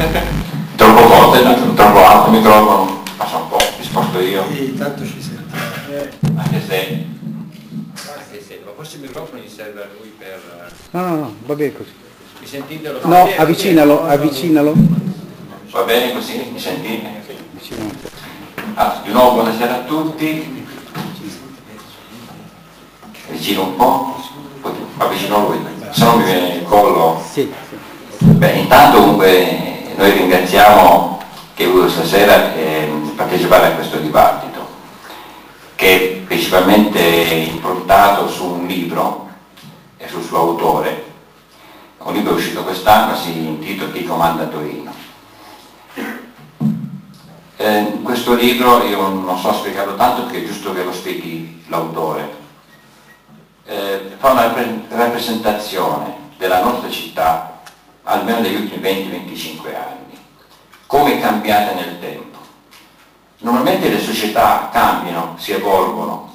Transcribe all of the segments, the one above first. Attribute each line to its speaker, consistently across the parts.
Speaker 1: troppo forte, troppo alto mi trovo, passa un po', mi sposto io.
Speaker 2: Sì, tanto ci sente.
Speaker 1: Eh, anche se...
Speaker 3: Anche se, ma forse il microfono gli serve a lui per...
Speaker 2: No, no, no, va bene così.
Speaker 3: Mi sentite lo
Speaker 2: No, avvicinalo, avvicinalo.
Speaker 1: Va bene così? Mi sentite?
Speaker 2: Avvicinalo un po'.
Speaker 1: Ah, di nuovo buonasera a tutti. Vicino un po', avvicino a lui, se no mi viene il collo.
Speaker 2: Sì, sì.
Speaker 1: Beh, intanto comunque noi ringraziamo che voluto stasera eh, partecipare a questo dibattito, che è principalmente improntato su un libro e sul suo autore. Un libro uscito quest'anno si intitola Chi comanda Torino. Eh, questo libro io non so spiegarlo tanto perché è giusto che lo spieghi l'autore. Eh, fa una rappresentazione della nostra città almeno negli ultimi 20-25 anni. Come è cambiata nel tempo. Normalmente le società cambiano, si evolvono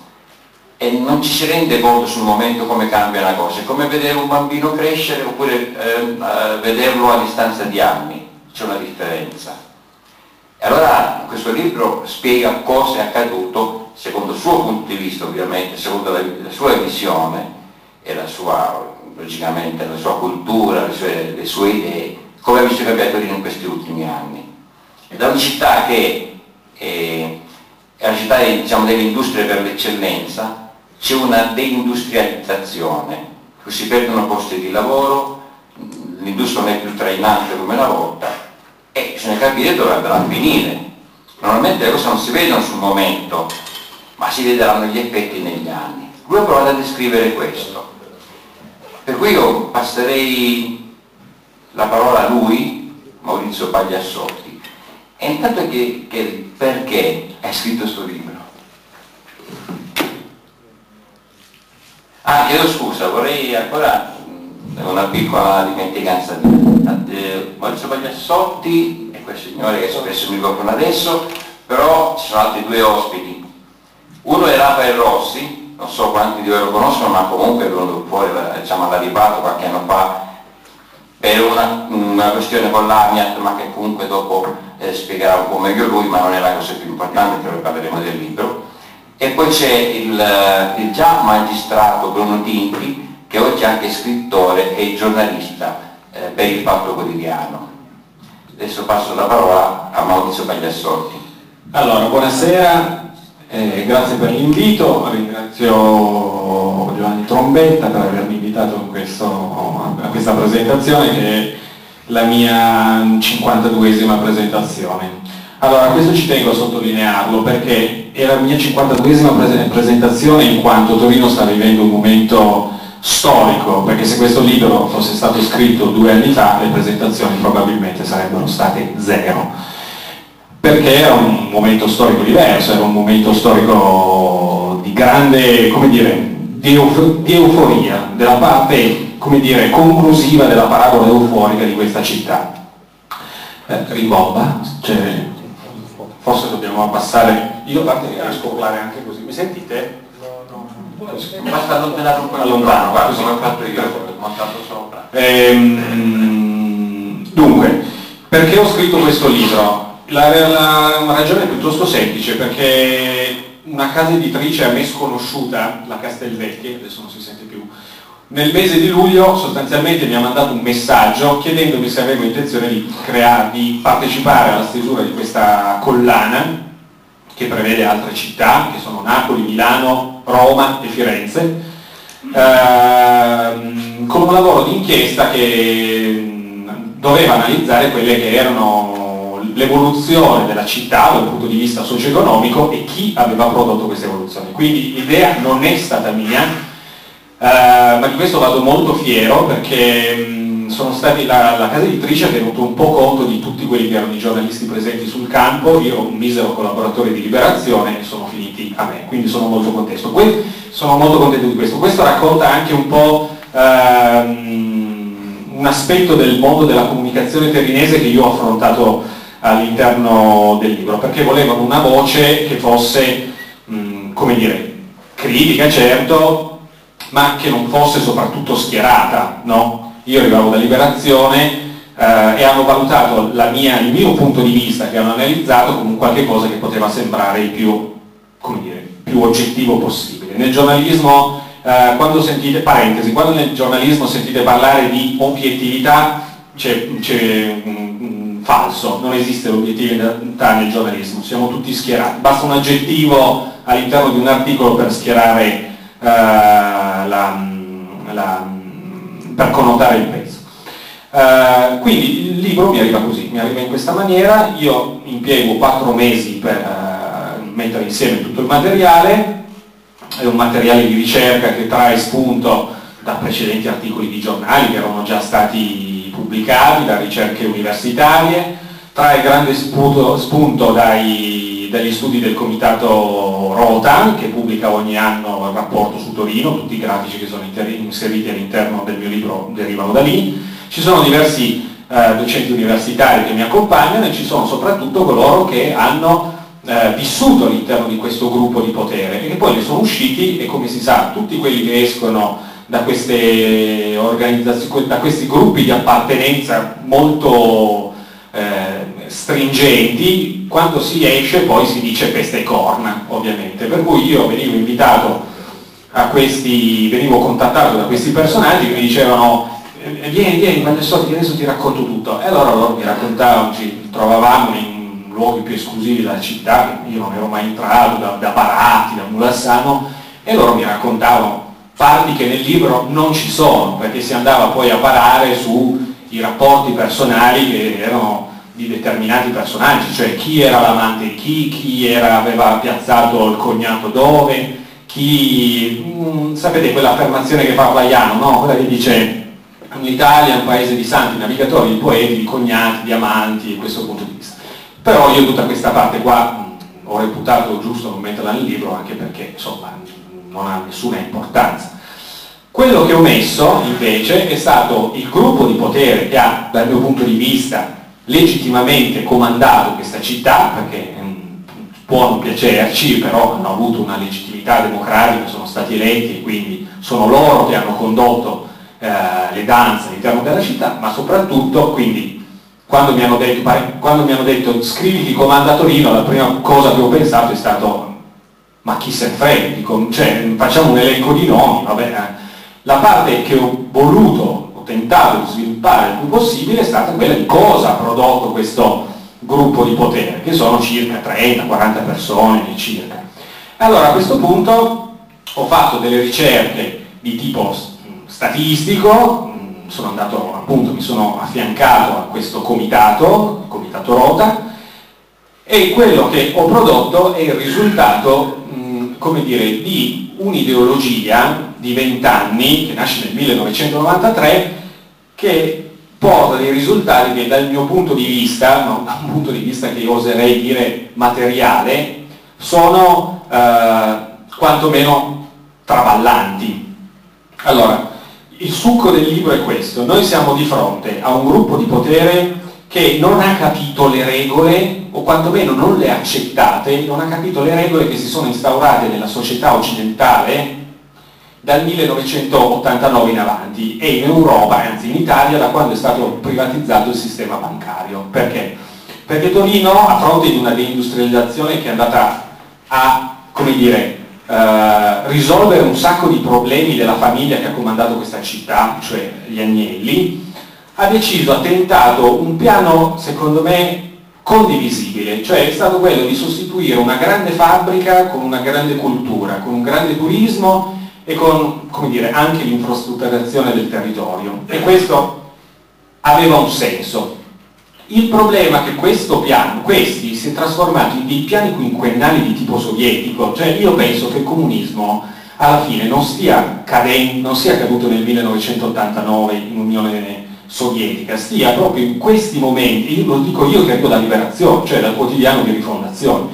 Speaker 1: e non ci si rende conto sul momento come cambia una cosa. È come vedere un bambino crescere oppure eh, vederlo a distanza di anni. C'è una differenza. E allora questo libro spiega cosa è accaduto secondo il suo punto di vista ovviamente, secondo la, la sua visione e la sua, logicamente, la sua cultura, le sue, le sue idee, come ha visto cambiare Torino in questi ultimi anni. E da una città che è, è una città diciamo, delle per l'eccellenza, c'è una deindustrializzazione, si perdono posti di lavoro, l'industria non è più trainante come una volta e bisogna capire dove andrà a finire. Normalmente le cose non si vedono sul momento, ma si vedranno gli effetti negli anni. Lui ha provato a descrivere questo. Per cui io passerei la parola a lui, Maurizio Pagliassotti, e intanto che, che perché hai scritto questo libro? Ah, chiedo scusa, vorrei ancora una piccola dimenticanza. Maurizio Pagliassotti e quel signore che ha spesso il microfono adesso, però ci sono altri due ospiti. Uno è Rafael Rossi, non so quanti di voi lo conoscono, ma comunque è venuto fuori diciamo, alla ribalto qualche anno fa per una, una questione con l'AMIAT, ma che comunque dopo eh, spiegherà un po' meglio lui, ma non è la cosa più importante, però parleremo del libro. E poi c'è il, il già magistrato Bruno Tinti, che oggi è anche scrittore e giornalista eh, per il Fatto Quotidiano. Adesso passo la parola a Maurizio Pagliassotti.
Speaker 4: Allora, buonasera, eh, grazie per l'invito, ringrazio Giovanni Trombetta per avermi invitato questo, a questa presentazione che è la mia 52esima presentazione. Allora, questo ci tengo a sottolinearlo perché è la mia 52esima presentazione in quanto Torino sta vivendo un momento storico, perché se questo libro fosse stato scritto due anni fa le presentazioni probabilmente sarebbero state zero, perché era un momento storico diverso, era un momento storico di grande, come dire, di, euf di euforia, della parte, come dire, conclusiva della parabola euforica di questa città. Eh, ribomba, cioè, forse dobbiamo abbassare, io riesco a urlare anche così, mi sentite?
Speaker 1: Basta allontanare un po' lontano, guarda come ho fatto io, ho montato sopra.
Speaker 4: Ehm, dunque, perché ho scritto questo libro? La, la, una ragione è piuttosto semplice, perché una casa editrice a me sconosciuta, la Castelvecchi, adesso non si sente più, nel mese di luglio sostanzialmente mi ha mandato un messaggio chiedendomi se avevo intenzione di, creare, di partecipare alla stesura di questa collana che prevede altre città, che sono Napoli, Milano, Roma e Firenze, ehm, con un lavoro di inchiesta che doveva analizzare quelle che erano l'evoluzione della città dal punto di vista socio-economico e chi aveva prodotto questa evoluzione. Quindi l'idea non è stata mia, eh, ma di questo vado molto fiero perché sono stati la, la, casa editrice ha tenuto un po' conto di tutti quelli che erano i giornalisti presenti sul campo, io un misero collaboratore di Liberazione e sono finiti a me, quindi sono molto contento. Que sono molto contento di questo. Questo racconta anche un po' ehm, un aspetto del mondo della comunicazione terinese che io ho affrontato all'interno del libro, perché volevano una voce che fosse, mh, come dire, critica certo, ma che non fosse soprattutto schierata, no? Io arrivavo da Liberazione, eh, e hanno valutato mia, il mio punto di vista che hanno analizzato come qualche cosa che poteva sembrare il più, dire, più oggettivo possibile. Nel giornalismo, eh, quando sentite, parentesi, quando nel giornalismo sentite parlare di obiettività c'è, un falso, non esiste l'obiettività nel giornalismo, siamo tutti schierati, basta un aggettivo all'interno di un articolo per schierare eh, la, la, per connotare il pezzo. Uh, quindi il libro mi arriva così, mi arriva in questa maniera, io impiego quattro mesi per uh, mettere insieme tutto il materiale, è un materiale di ricerca che trae spunto da precedenti articoli di giornali che erano già stati pubblicati, da ricerche universitarie, trae grande spunto, spunto dai, dagli studi del comitato Rotan che pubblica ogni anno il rapporto su Torino, tutti i grafici che sono inseriti all'interno del mio libro derivano da lì, ci sono diversi eh, docenti universitari che mi accompagnano e ci sono soprattutto coloro che hanno eh, vissuto all'interno di questo gruppo di potere e che poi ne sono usciti e come si sa tutti quelli che escono da, queste organizzazioni, da questi gruppi di appartenenza molto eh, stringenti, quando si esce poi si dice peste e corna, ovviamente. Per cui io venivo invitato a questi, venivo contattato da questi personaggi che mi dicevano eh, vieni, vieni, quando so adesso ti racconto tutto. E allora loro mi raccontavano, ci trovavamo in luoghi più esclusivi della città, io non ero mai entrato, da, da Barati, da Mulassano, e loro mi raccontavano parti che nel libro non ci sono, perché si andava poi a parare sui rapporti personali che erano di determinati personaggi, cioè chi era l'amante di chi, chi era, aveva piazzato il cognato dove, chi... Mh, mm, sapete quell'affermazione che fa Flaiano, no? Quella che dice l'Italia è un paese di santi navigatori, di poeti, di cognati, di amanti, da questo punto di vista. Però io tutta questa parte qua mh, ho reputato giusto non metterla nel libro anche perché insomma non ha nessuna importanza. Quello che ho messo invece è stato il gruppo di potere che ha dal mio punto di vista legittimamente comandato questa città, perché può non piacerci, però hanno avuto una legittimità democratica, sono stati eletti e quindi sono loro che hanno condotto eh, le danze all'interno della città, ma soprattutto, quindi, quando mi hanno detto, quando mi hanno detto scriviti a Torino, la prima cosa che ho pensato è stato ma chi se ne frega, cioè, facciamo un elenco di nomi, vabbè, eh. la parte che ho voluto, ho tentato di sviluppare il più possibile è stata quella di cosa ha prodotto questo gruppo di potere, che sono circa 30-40 persone circa. Allora a questo punto ho fatto delle ricerche di tipo statistico, mm, sono andato appunto, mi sono affiancato a questo comitato, il comitato Rota, e quello che ho prodotto è il risultato, mm, come dire, di un'ideologia di vent'anni, che nasce nel 1993, che porta dei risultati che dal mio punto di vista, no, da un punto di vista che io oserei dire materiale, sono eh, quantomeno traballanti. Allora, il succo del libro è questo, noi siamo di fronte a un gruppo di potere che non ha capito le regole, o quantomeno non le ha accettate, non ha capito le regole che si sono instaurate nella società occidentale dal 1989 in avanti e in Europa, anzi in Italia, da quando è stato privatizzato il sistema bancario. Perché? Perché Torino, a fronte di una deindustrializzazione che è andata a, come dire, eh, risolvere un sacco di problemi della famiglia che ha comandato questa città, cioè gli Agnelli, ha deciso, ha tentato un piano, secondo me, condivisibile, cioè è stato quello di sostituire una grande fabbrica con una grande cultura, con un grande turismo e con, dire, anche l'infrastrutturazione del territorio. E questo aveva un senso. Il problema è che questo piano, questi si è trasformato in dei piani quinquennali di tipo sovietico, cioè io penso che il comunismo alla fine non sia, cadendo, non sia caduto nel 1989 in Unione Sovietica, stia proprio in questi momenti, lo dico io che arrivo da liberazione, cioè dal quotidiano di rifondazione,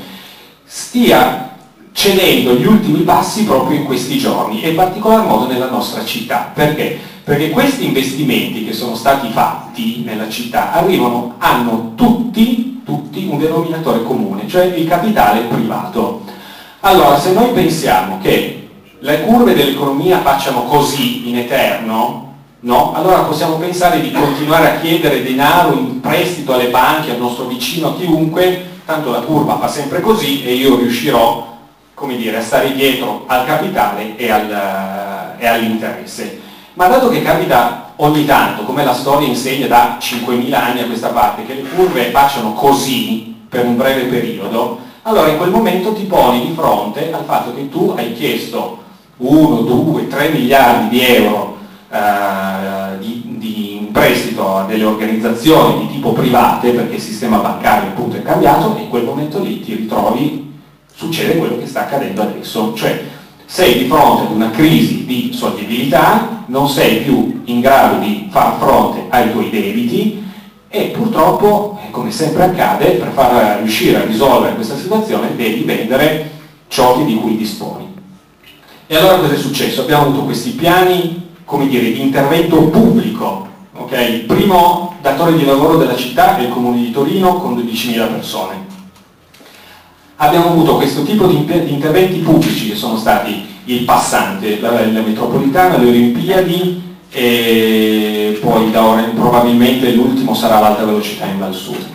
Speaker 4: stia cedendo gli ultimi passi proprio in questi giorni e in particolar modo nella nostra città. Perché? Perché questi investimenti che sono stati fatti nella città arrivano, hanno tutti, tutti un denominatore comune, cioè il capitale privato. Allora, se noi pensiamo che le curve dell'economia facciano così in eterno, no? allora possiamo pensare di continuare a chiedere denaro in prestito alle banche, al nostro vicino, a chiunque, tanto la curva fa sempre così e io riuscirò come dire, a stare dietro al capitale e, al, e all'interesse. Ma dato che capita ogni tanto, come la storia insegna da 5.000 anni a questa parte, che le curve baciano così per un breve periodo, allora in quel momento ti poni di fronte al fatto che tu hai chiesto 1, 2, 3 miliardi di euro eh, di, di in prestito a delle organizzazioni di tipo private, perché il sistema bancario appunto è cambiato, e in quel momento lì ti ritrovi succede quello che sta accadendo adesso, cioè sei di fronte ad una crisi di solvibilità, non sei più in grado di far fronte ai tuoi debiti e purtroppo, eh, come sempre accade, per far riuscire a risolvere questa situazione devi vendere ciò di cui disponi. E allora cosa è successo? Abbiamo avuto questi piani, come dire, di intervento pubblico. Okay? Il primo datore di lavoro della città è il Comune di Torino con 12.000 persone abbiamo avuto questo tipo di, interventi pubblici che sono stati il passante, la, la metropolitana, le Olimpiadi e poi da ora probabilmente l'ultimo sarà l'alta velocità in Val Sud.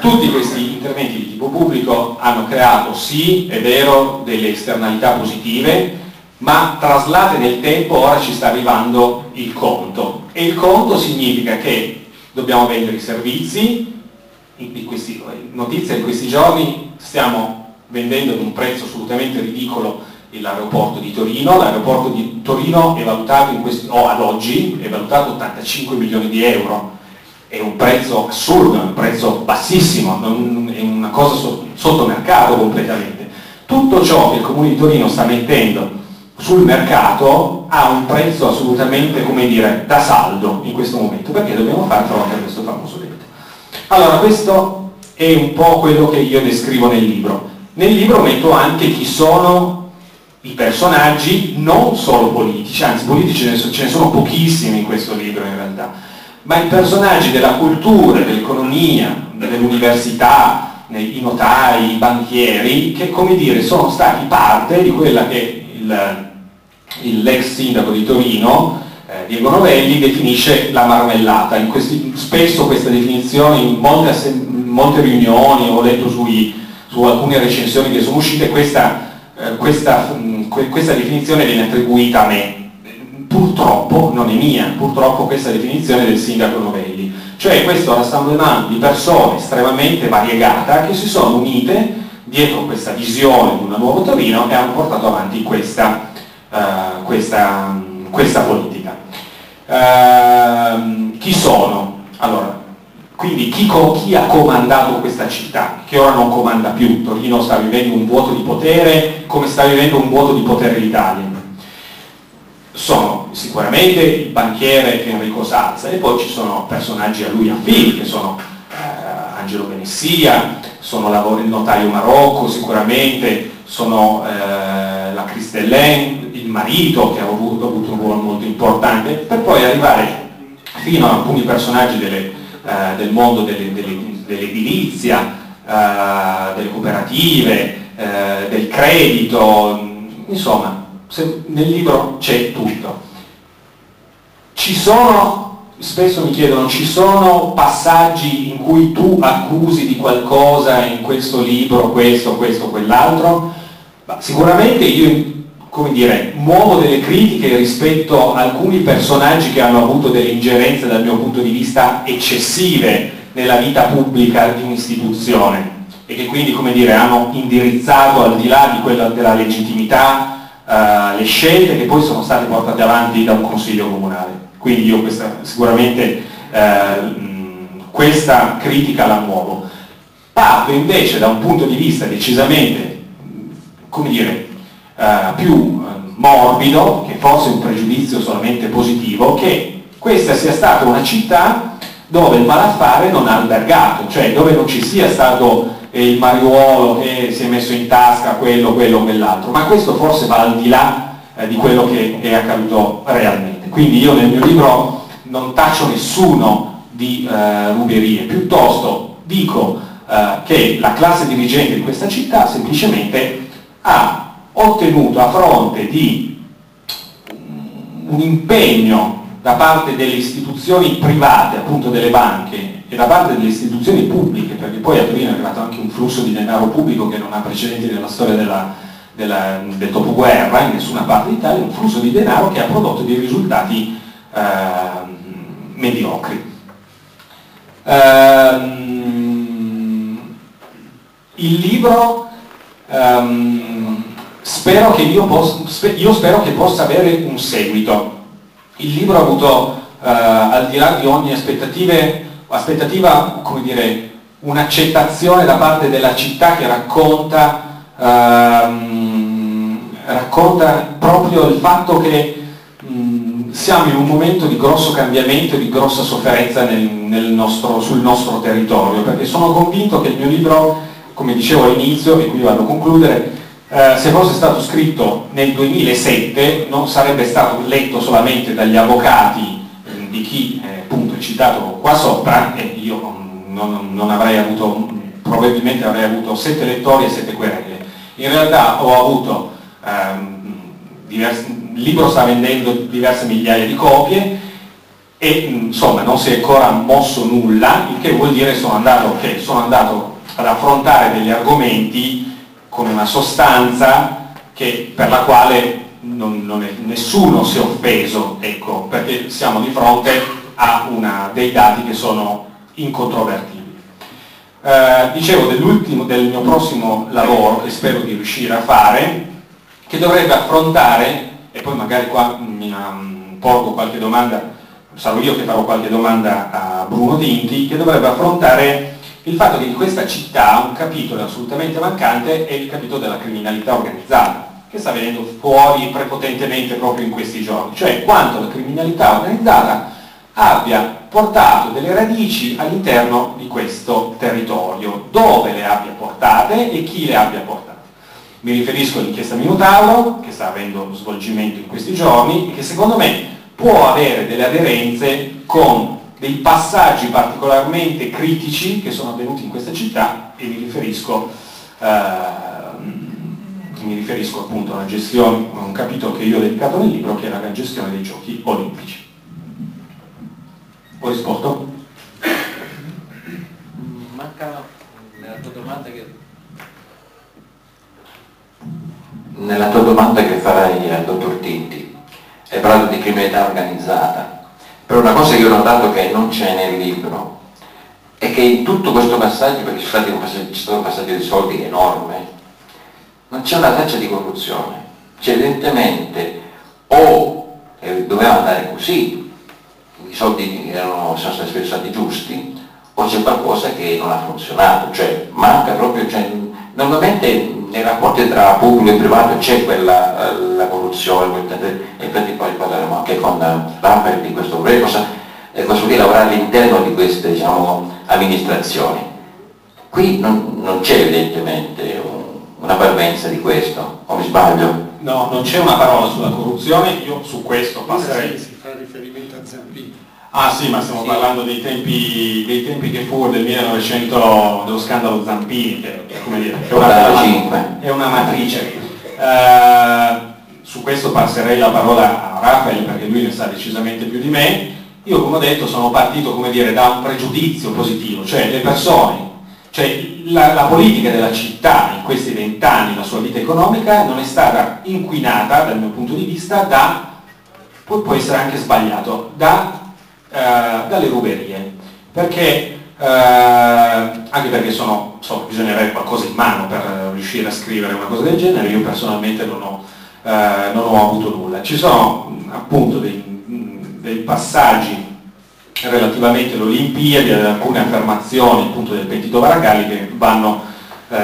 Speaker 4: Tutti questi interventi di tipo pubblico hanno creato, sì, è vero, delle esternalità positive, ma traslate nel tempo ora ci sta arrivando il conto. E il conto significa che dobbiamo vendere i servizi, in questi, notizia in questi giorni stiamo vendendo ad un prezzo assolutamente ridicolo l'aeroporto di Torino, l'aeroporto di Torino è valutato questi, o ad oggi è valutato 85 milioni di euro, è un prezzo assurdo, è un prezzo bassissimo, è una cosa sotto mercato completamente. Tutto ciò che il Comune di Torino sta mettendo sul mercato ha un prezzo assolutamente, come dire, da saldo in questo momento, perché dobbiamo fare fronte a questo famoso debito. Allora, questo è un po' quello che io descrivo nel libro. Nel libro metto anche chi sono i personaggi, non solo politici, anzi politici ce ne sono pochissimi in questo libro in realtà, ma i personaggi della cultura, dell'economia, dell'università, i notai, i banchieri, che come dire sono stati parte di quella che l'ex sindaco di Torino, eh, Diego Novelli, definisce la marmellata. Questi, spesso questa definizione in molte, molte riunioni ho letto sui su alcune recensioni che sono uscite, questa, eh, questa, mh, questa definizione viene attribuita a me. Purtroppo non è mia, purtroppo questa definizione è del sindaco Novelli. Cioè questo rassemblement di persone estremamente variegata che si sono unite dietro questa visione di una nuova Torino e hanno portato avanti questa, uh, questa, questa politica. Uh, chi sono? Allora, quindi chi, chi, ha comandato questa città, che ora non comanda più, Torino sta vivendo un vuoto di potere come sta vivendo un vuoto di potere l'Italia. Sono sicuramente il banchiere Enrico Salza e poi ci sono personaggi a lui affini, che sono eh, Angelo Venessia, sono il notaio Marocco sicuramente, sono eh, la Cristellen, il marito che ha avuto, ha avuto un ruolo molto importante, per poi arrivare fino a alcuni personaggi delle eh, del mondo delle, delle, dell'edilizia, eh, delle cooperative, eh, del credito, insomma, se, nel libro c'è tutto. Ci sono, spesso mi chiedono, ci sono passaggi in cui tu accusi di qualcosa in questo libro, questo, questo, quell'altro? Sicuramente io come dire, muovo delle critiche rispetto a alcuni personaggi che hanno avuto delle ingerenze dal mio punto di vista eccessive nella vita pubblica di un'istituzione e che quindi come dire, hanno indirizzato al di là di quella della legittimità uh, le scelte che poi sono state portate avanti da un consiglio comunale. Quindi io questa, sicuramente uh, questa critica la muovo. Parto invece da un punto di vista decisamente, come dire, eh, più eh, morbido, che forse è un pregiudizio solamente positivo, che questa sia stata una città dove il malaffare non ha albergato, cioè dove non ci sia stato eh, il mariuolo che si è messo in tasca quello, quello, quell'altro, ma questo forse va al di là di quello che è accaduto realmente. Quindi io nel mio libro non taccio nessuno di ruberie, piuttosto dico che la classe dirigente di questa città semplicemente ha ottenuto a fronte di un impegno da parte delle istituzioni private, appunto delle banche, e da parte delle istituzioni pubbliche, perché poi a Torino è arrivato anche un flusso di denaro pubblico che non ha precedenti nella storia della, della, del dopoguerra in nessuna parte d'Italia, un flusso di denaro che ha prodotto dei risultati eh, mediocri. Ehm, il libro ehm, spero che io, possa, io spero che possa avere un seguito. Il libro ha avuto, eh, al di là di ogni aspettativa, come dire, un'accettazione da parte della città che racconta, ehm, racconta proprio il fatto che mh, siamo in un momento di grosso cambiamento e di grossa sofferenza nel, nel nostro, sul nostro territorio, perché sono convinto che il mio libro, come dicevo all'inizio, e qui vado a concludere, eh, se fosse stato scritto nel 2007 non sarebbe stato letto solamente dagli avvocati eh, di chi eh, appunto è citato qua sopra e io non, non, avrei avuto, probabilmente avrei avuto sette lettori e sette querele. In realtà ho avuto, ehm, diversi, il libro sta vendendo diverse migliaia di copie e insomma non si è ancora mosso nulla, il che vuol dire sono andato, che sono andato ad affrontare degli argomenti con una sostanza che, per la quale non, non è, nessuno si è offeso, ecco, perché siamo di fronte a una, dei dati che sono incontrovertibili. Eh, dicevo del mio prossimo lavoro, che spero di riuscire a fare, che dovrebbe affrontare, e poi magari qua mi um, porgo qualche domanda, sarò io che farò qualche domanda a Bruno Tinti, che dovrebbe affrontare il fatto che in questa città un capitolo assolutamente mancante è il capitolo della criminalità organizzata, che sta venendo fuori prepotentemente proprio in questi giorni, cioè quanto la criminalità organizzata abbia portato delle radici all'interno di questo territorio, dove le abbia portate e chi le abbia portate. Mi riferisco all'inchiesta Minotauro, che sta avendo svolgimento in questi giorni e che secondo me può avere delle aderenze con dei passaggi particolarmente critici che sono avvenuti in questa città e mi riferisco, eh, mi riferisco appunto alla gestione, a un capitolo che io ho dedicato nel libro che era la gestione dei giochi olimpici. Ho risposto?
Speaker 3: Manca nella tua domanda che...
Speaker 1: Nella tua domanda che farai al dottor Tinti, hai parlato di criminalità organizzata però una cosa che ho notato che non c'è nel libro è che in tutto questo passaggio, perché c'è stato un passaggio, stato un passaggio di soldi enorme, non c'è una traccia di corruzione. Cioè evidentemente o eh, doveva andare così, i soldi erano, sono stati spesi giusti, o c'è qualcosa che non ha funzionato, cioè manca proprio, cioè, normalmente nei rapporti tra pubblico e privato c'è quella la corruzione, e infatti poi parleremo anche con Lambert di questo problema, cosa, cosa vuol dire lavorare all'interno di queste diciamo, amministrazioni. Qui non, non c'è evidentemente un, una parvenza di questo, o mi sbaglio?
Speaker 4: No, non c'è una parola sulla corruzione, io su questo passerei.
Speaker 5: Si fa riferimento a Zampini.
Speaker 4: Ah sì, ma stiamo sì. parlando dei tempi, dei tempi, che fu del 1900, dello scandalo Zampini, che, come dire, è, una, è una matrice. Uh, su questo passerei la parola a Rafael perché lui ne sa decisamente più di me. Io come ho detto sono partito come dire, da un pregiudizio positivo, cioè le persone, cioè la, la politica della città in questi vent'anni, la sua vita economica, non è stata inquinata dal mio punto di vista da, può, può essere anche sbagliato, da eh, dalle ruberie, perché, eh, anche perché sono, so, bisogna avere qualcosa in mano per riuscire a scrivere una cosa del genere, io personalmente non ho, eh, non ho avuto nulla. Ci sono appunto dei, dei passaggi relativamente alle Olimpiadi, ad alcune affermazioni appunto del pentito Baragalli che vanno eh,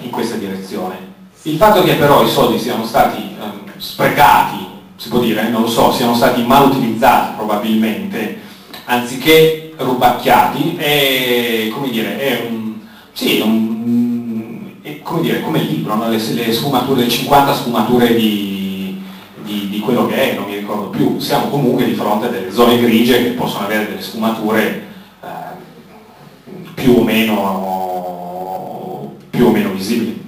Speaker 4: in questa direzione. Il fatto che però i soldi siano stati eh, sprecati si può dire, non lo so, siano stati mal utilizzati probabilmente, anziché rubacchiati, è, dire, è un, sì, non, mm, è come, dire, come il libro, no? le, le, sfumature, le 50 sfumature di, di, di, quello che è, non mi ricordo più, siamo comunque di fronte a delle zone grigie che possono avere delle sfumature eh, più, o meno, più o meno visibili.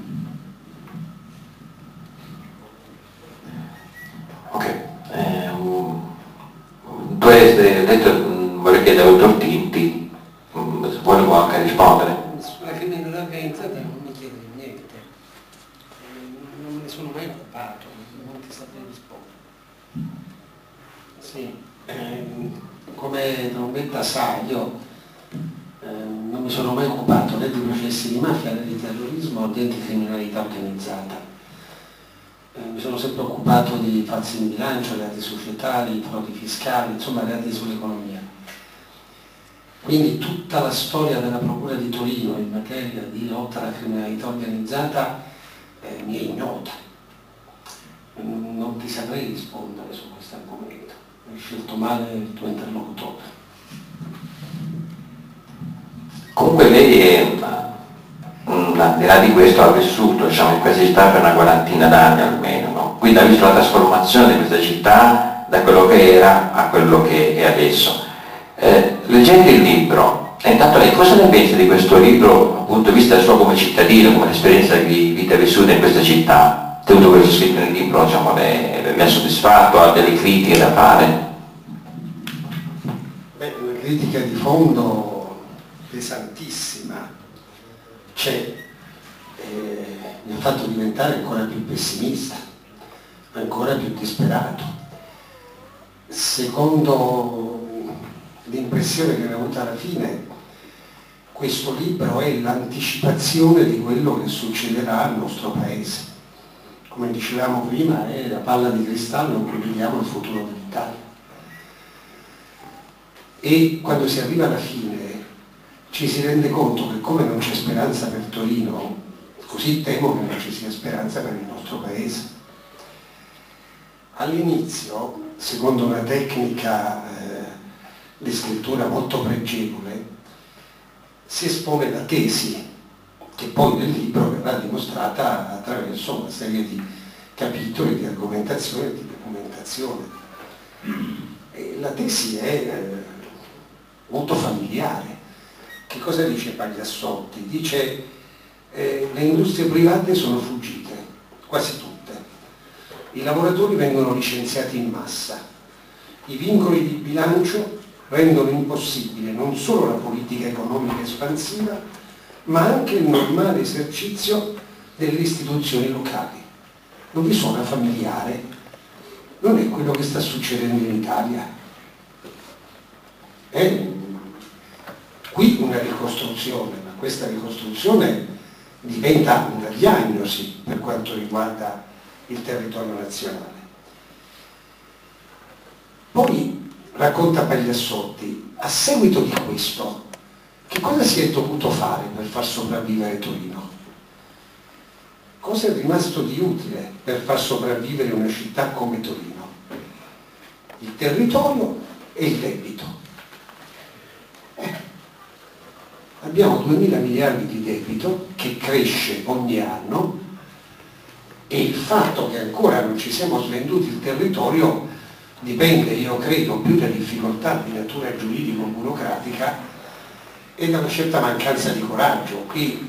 Speaker 5: Eh, mm, tu hai detto, vorrei chiedere a Tinti, mm, se vuole può anche rispondere. Eh, Non me ne sono mai occupato, non ti saprei rispondere. Sì, ehm, come Trombetta sa, io ehm, non mi sono mai occupato né di processi di mafia né di terrorismo né di criminalità organizzata. Eh, mi sono sempre occupato di falsi in bilancio, reati societari, frodi fiscali, insomma reati sull'economia. Quindi tutta la storia della Procura di Torino in materia di lotta alla criminalità organizzata eh, mi è ignota. Mm, Non ti saprei rispondere su questo argomento. Hai scelto male il tuo interlocutore.
Speaker 1: Comunque lei è, mm, al di là di questo ha vissuto diciamo, in questa città per una quarantina d'anni almeno, no? quindi ha visto la trasformazione di questa città da quello che era a quello che è adesso. Eh, leggendo il libro, e intanto lei cosa ne pensa di questo libro dal punto di vista suo come cittadino, come esperienza di vita vissuta in questa città? Tutto questo scritto nel libro diciamo, le, le ha soddisfatto, ha delle critiche da fare?
Speaker 5: Beh, una critica di fondo pesantissima c'è, eh, mi ha fatto diventare ancora più pessimista, ancora più disperato. Secondo l'impressione che mi è avuta alla fine, questo libro è l'anticipazione di quello che succederà al nostro paese. Come dicevamo prima, è la palla di cristallo in cui vediamo il futuro dell'Italia. E quando si arriva alla fine ci si rende conto che come non c'è speranza per Torino, così temo che non ci sia speranza per il nostro paese. All'inizio, secondo una tecnica eh, di scrittura molto pregevole, si espone la tesi, che poi nel libro verrà dimostrata attraverso una serie di capitoli, di argomentazione e di documentazione. E la tesi è eh, molto familiare. Che cosa dice Pagliassotti? Dice eh, le industrie private sono fuggite, quasi tutte. I lavoratori vengono licenziati in massa. I vincoli di bilancio rendono impossibile non solo la politica economica espansiva, ma anche il normale esercizio delle istituzioni locali. Non vi suona familiare? Non è quello che sta succedendo in Italia. È qui una ricostruzione, ma questa ricostruzione diventa una diagnosi per quanto riguarda il territorio nazionale. Poi racconta Pagliassotti, a seguito di questo, che cosa si è dovuto fare per far sopravvivere Torino? Cosa è rimasto di utile per far sopravvivere una città come Torino? Il territorio e il debito. Eh, abbiamo 2.000 miliardi di debito che cresce ogni anno e il fatto che ancora non ci siamo svenduti il territorio dipende, io credo, più da difficoltà di natura giuridico-burocratica e da una certa mancanza di coraggio. Qui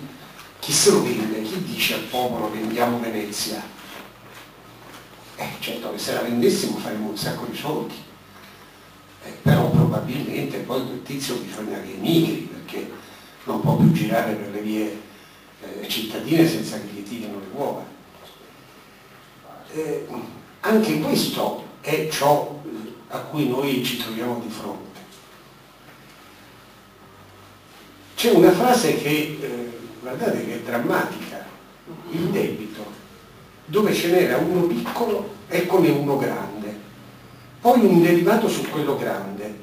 Speaker 5: chi se lo vende? Chi dice al popolo vendiamo Venezia? Eh, certo che se la vendessimo faremmo un sacco di soldi, eh, però probabilmente poi quel tizio bisogna che emigri perché non può più girare per le vie eh, cittadine senza che gli tirino le uova. Eh, anche questo è ciò a cui noi ci troviamo di fronte. C'è una frase che, eh, guardate che è drammatica, il debito, dove ce n'era uno piccolo, eccone uno grande, poi un derivato su quello grande,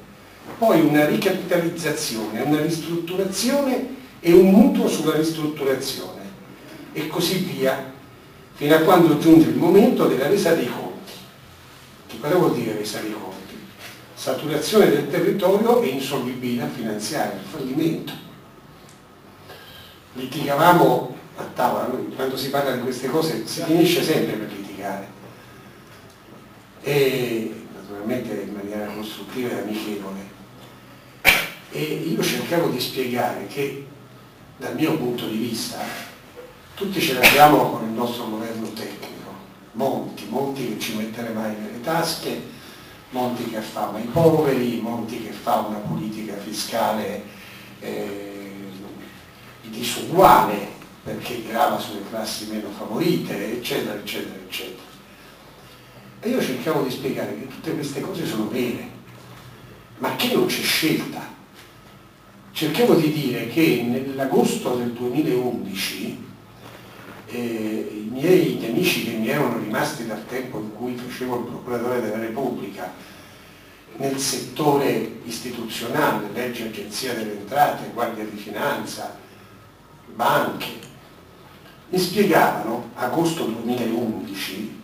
Speaker 5: poi una ricapitalizzazione, una ristrutturazione e un mutuo sulla ristrutturazione e così via, fino a quando giunge il momento della resa dei conti. Cosa vuol dire resa dei conti? Saturazione del territorio e insolvibilità finanziaria, fallimento. Litigavamo a tavola, quando si parla di queste cose si finisce sempre per litigare. E naturalmente in maniera costruttiva e amichevole. E io cercavo di spiegare che dal mio punto di vista tutti ce l'abbiamo con il nostro governo tecnico Monti, Monti che ci mette le mani nelle tasche Monti che affama i poveri Monti che fa una politica fiscale eh, disuguale perché grava sulle classi meno favorite, eccetera, eccetera, eccetera. E io cercavo di spiegare che tutte queste cose sono vere, ma che non c'è scelta. Cercavo di dire che nell'agosto del 2011 eh, i miei amici che mi erano rimasti dal tempo in cui facevo il procuratore della Repubblica nel settore istituzionale, legge agenzia delle entrate, guardia di finanza, banche, mi spiegavano, agosto 2011,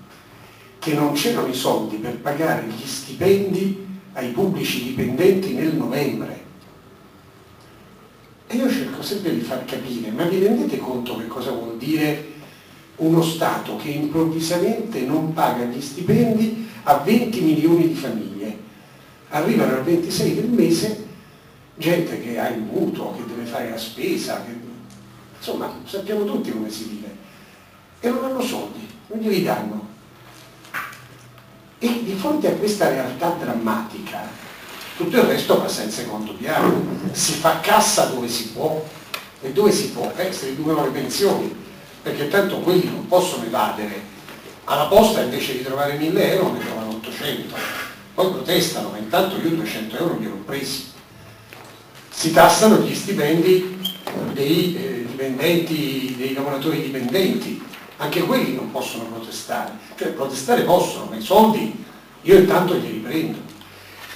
Speaker 5: che non c'erano i soldi per pagare gli stipendi ai pubblici dipendenti nel novembre. E io cerco sempre di far capire, ma vi rendete conto che cosa vuol dire uno Stato che improvvisamente non paga gli stipendi a 20 milioni di famiglie? Arrivano al 26 del mese gente che ha il mutuo, che deve fare la spesa, che... insomma sappiamo tutti come si vive, e non hanno soldi, non glieli danno. E di fronte a questa realtà drammatica, tutto il resto passa in secondo piano. Si fa cassa dove si può. E dove si può? Eh, si riducono le pensioni, perché tanto quelli non possono evadere. Alla posta invece di trovare 1000 euro ne trovano 800. Poi protestano, ma intanto io 200 euro li ho presi. Si tassano gli stipendi dei eh, dipendenti, dei lavoratori dipendenti, anche quelli non possono protestare, cioè protestare possono, ma i soldi io intanto li riprendo.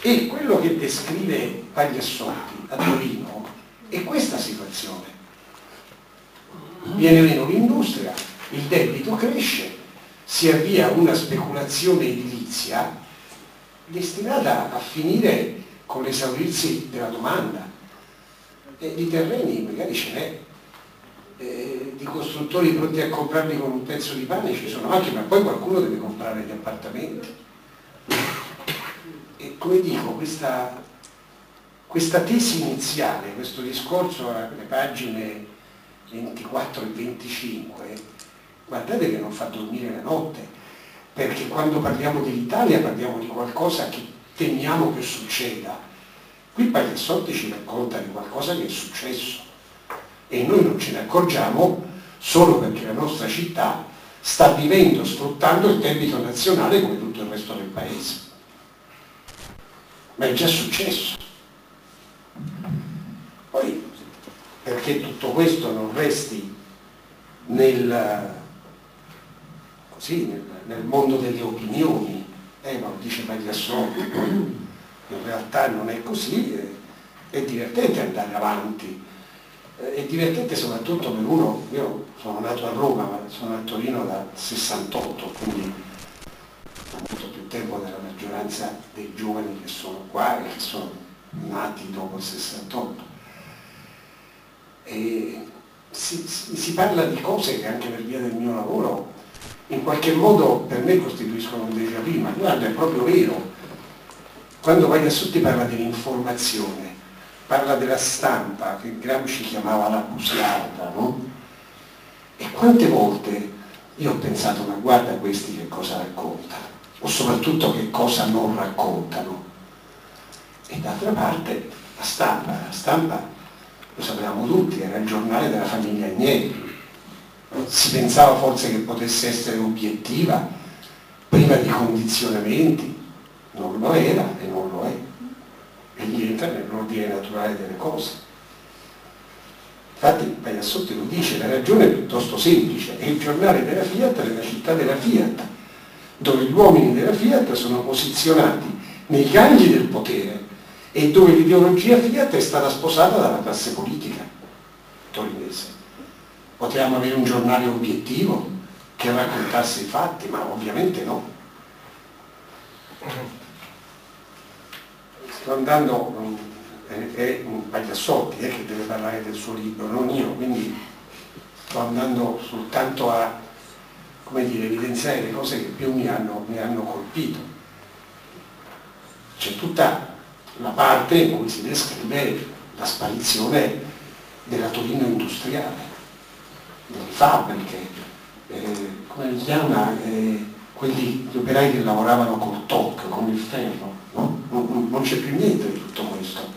Speaker 5: E quello che descrive Pagliassotti a Torino è questa situazione. Viene meno l'industria, il debito cresce, si avvia una speculazione edilizia destinata a finire con l'esaurirsi della domanda. E di terreni magari ce n'è, eh, di costruttori pronti a comprarli con un pezzo di pane ci sono anche, ma poi qualcuno deve comprare gli appartamenti. E come dico, questa, questa tesi iniziale, questo discorso alle pagine 24 e 25, guardate che non fa dormire la notte, perché quando parliamo dell'Italia parliamo di qualcosa che temiamo che succeda. Qui Pagliassotti ci racconta di qualcosa che è successo e noi non ce ne accorgiamo solo perché la nostra città sta vivendo, sfruttando il debito nazionale come tutto il resto del paese. Ma è già successo. Poi, perché tutto questo non resti nel, così, nel, nel mondo delle opinioni, eh, ma lo dice Pagliassoni, in realtà non è così, è, è divertente andare avanti. È divertente soprattutto per uno, io sono nato a Roma, ma sono a Torino dal 68, quindi ho avuto più tempo della maggioranza dei giovani che sono qua e che sono nati dopo il 68. E si, si parla di cose che anche per via del mio lavoro in qualche modo per me costituiscono un déjà vu, ma guarda è proprio vero. Quando Sotti parla dell'informazione, parla della stampa che Gramsci chiamava la busiarda, no? E quante volte io ho pensato, ma guarda questi che cosa raccontano, o soprattutto che cosa non raccontano. E d'altra parte la stampa, la stampa lo sapevamo tutti, era il giornale della famiglia Agnelli. Si pensava forse che potesse essere obiettiva, priva di condizionamenti, non lo era e non lo è e rientra nell'ordine naturale delle cose. Infatti Pagliassotti lo dice, la ragione è piuttosto semplice, è il giornale della Fiat nella città della Fiat, dove gli uomini della Fiat sono posizionati nei gangli del potere e dove l'ideologia Fiat è stata sposata dalla classe politica torinese. Potevamo avere un giornale obiettivo che raccontasse i fatti, ma ovviamente no sto andando, è, è un Pagliassotti eh, che deve parlare del suo libro, non io, quindi sto andando soltanto a come dire, evidenziare le cose che più mi hanno, mi hanno colpito. C'è tutta la parte in cui si descrive la sparizione della Torino industriale, delle fabbriche, eh, come si chiama, eh, quelli, gli operai che lavoravano col tocco, con il ferro, no? non, non c'è più niente di tutto questo.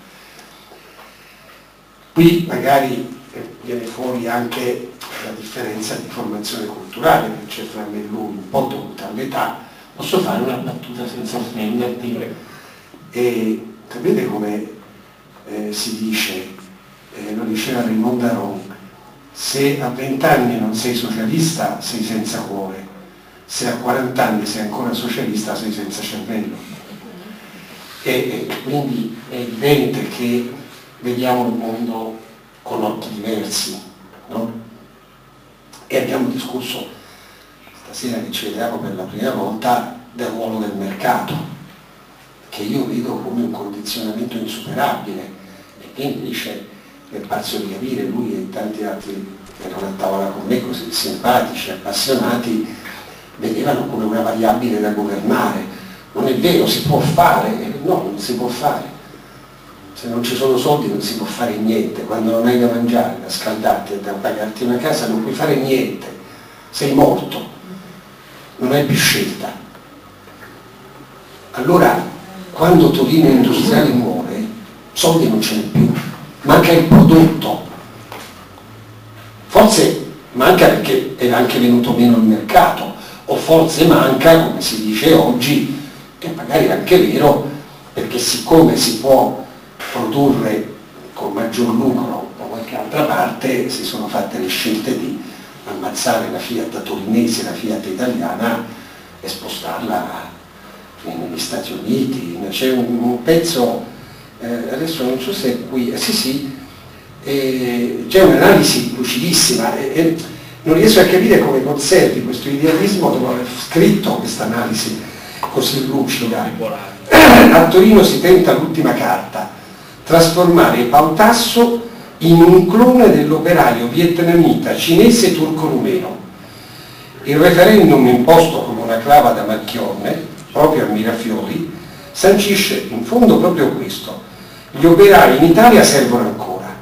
Speaker 5: Qui magari eh, viene fuori anche la differenza differenza di formazione culturale che c'è fra me e lui, un po' dovuta all'età, posso fare una battuta senza offenderti. E capite come eh, si dice, eh, lo diceva Raymond Aron, se a 20 anni non sei socialista sei senza cuore, se a 40 anni sei ancora socialista sei senza cervello. E, e quindi è evidente che vediamo il mondo con occhi diversi, no? E abbiamo discusso stasera che ci vediamo per la prima volta del ruolo del mercato, che io vedo come un condizionamento insuperabile, e quindi dice è pazzo di capire, lui e tanti altri che erano a tavola con me così simpatici, appassionati, vedevano come una variabile da governare. Non è vero, si può fare, no, non si può fare. Se non ci sono soldi non si può fare niente, quando non hai da mangiare, da scaldarti e da pagarti una casa non puoi fare niente, sei morto, non hai più scelta. Allora, quando Torino Industriale muore, soldi non ce n'è più, manca il prodotto. Forse manca perché è anche venuto meno il mercato, o forse manca, come si dice oggi, che magari è anche vero, perché siccome si può produrre con maggior lucro da qualche altra parte, si sono fatte le scelte di ammazzare la Fiat torinese, la Fiat italiana e spostarla negli Stati Uniti. C'è un, un pezzo, eh, adesso non so se è qui, eh, sì sì, eh, c'è un'analisi lucidissima e non riesco a capire come conservi questo idealismo dopo aver scritto questa analisi così lucida. A Torino si tenta l'ultima carta, trasformare Pau Tasso in un clone dell'operaio vietnamita cinese turco-rumeno. Il referendum imposto come una clava da macchione, proprio a Mirafiori, sancisce in fondo proprio questo. Gli operai in Italia servono ancora,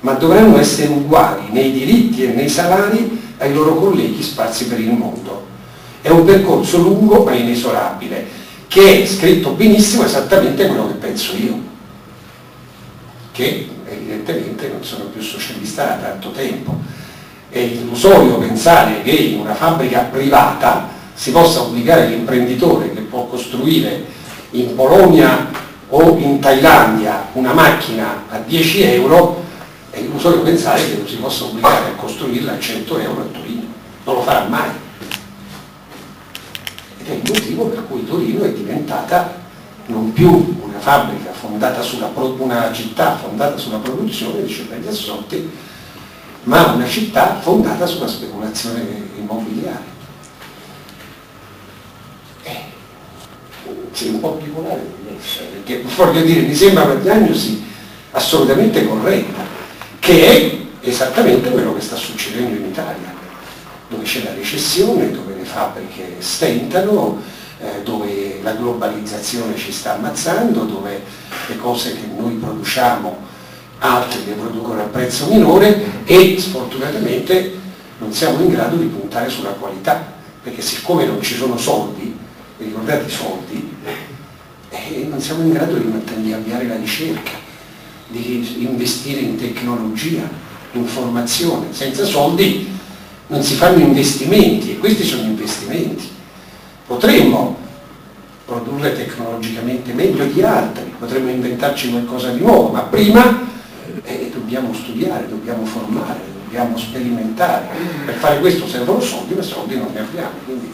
Speaker 5: ma dovranno essere uguali nei diritti e nei salari ai loro colleghi sparsi per il mondo. È un percorso lungo ma inesorabile, che è scritto benissimo esattamente quello che penso io, che evidentemente non sono più socialista da tanto tempo. È illusorio pensare che in una fabbrica privata si possa obbligare l'imprenditore che può costruire in Polonia o in Thailandia una macchina a 10 euro, è illusorio pensare che lo si possa obbligare a costruirla a 100 euro a Torino. Non lo farà mai. Ed è il motivo per cui Torino è diventata non più una fabbrica fondata sulla una città fondata sulla produzione di cervelli assorti, ma una città fondata sulla speculazione immobiliare. Sei un po' bipolare perché voglio dire, mi sembra una diagnosi assolutamente corretta, che è esattamente quello che sta succedendo in Italia, dove c'è la recessione, dove le fabbriche stentano, eh, dove la globalizzazione ci sta ammazzando, dove le cose che noi produciamo altri le producono a prezzo minore e sfortunatamente non siamo in grado di puntare sulla qualità, perché siccome non ci sono soldi, ricordate i soldi, eh, non siamo in grado di, di avviare la ricerca, di investire in tecnologia, in formazione. Senza soldi non si fanno investimenti e questi sono investimenti. Potremmo produrre tecnologicamente meglio di altri, potremmo inventarci qualcosa di nuovo, ma prima eh, dobbiamo studiare, dobbiamo formare, dobbiamo sperimentare. Per fare questo servono soldi, ma soldi non ne abbiamo. Quindi,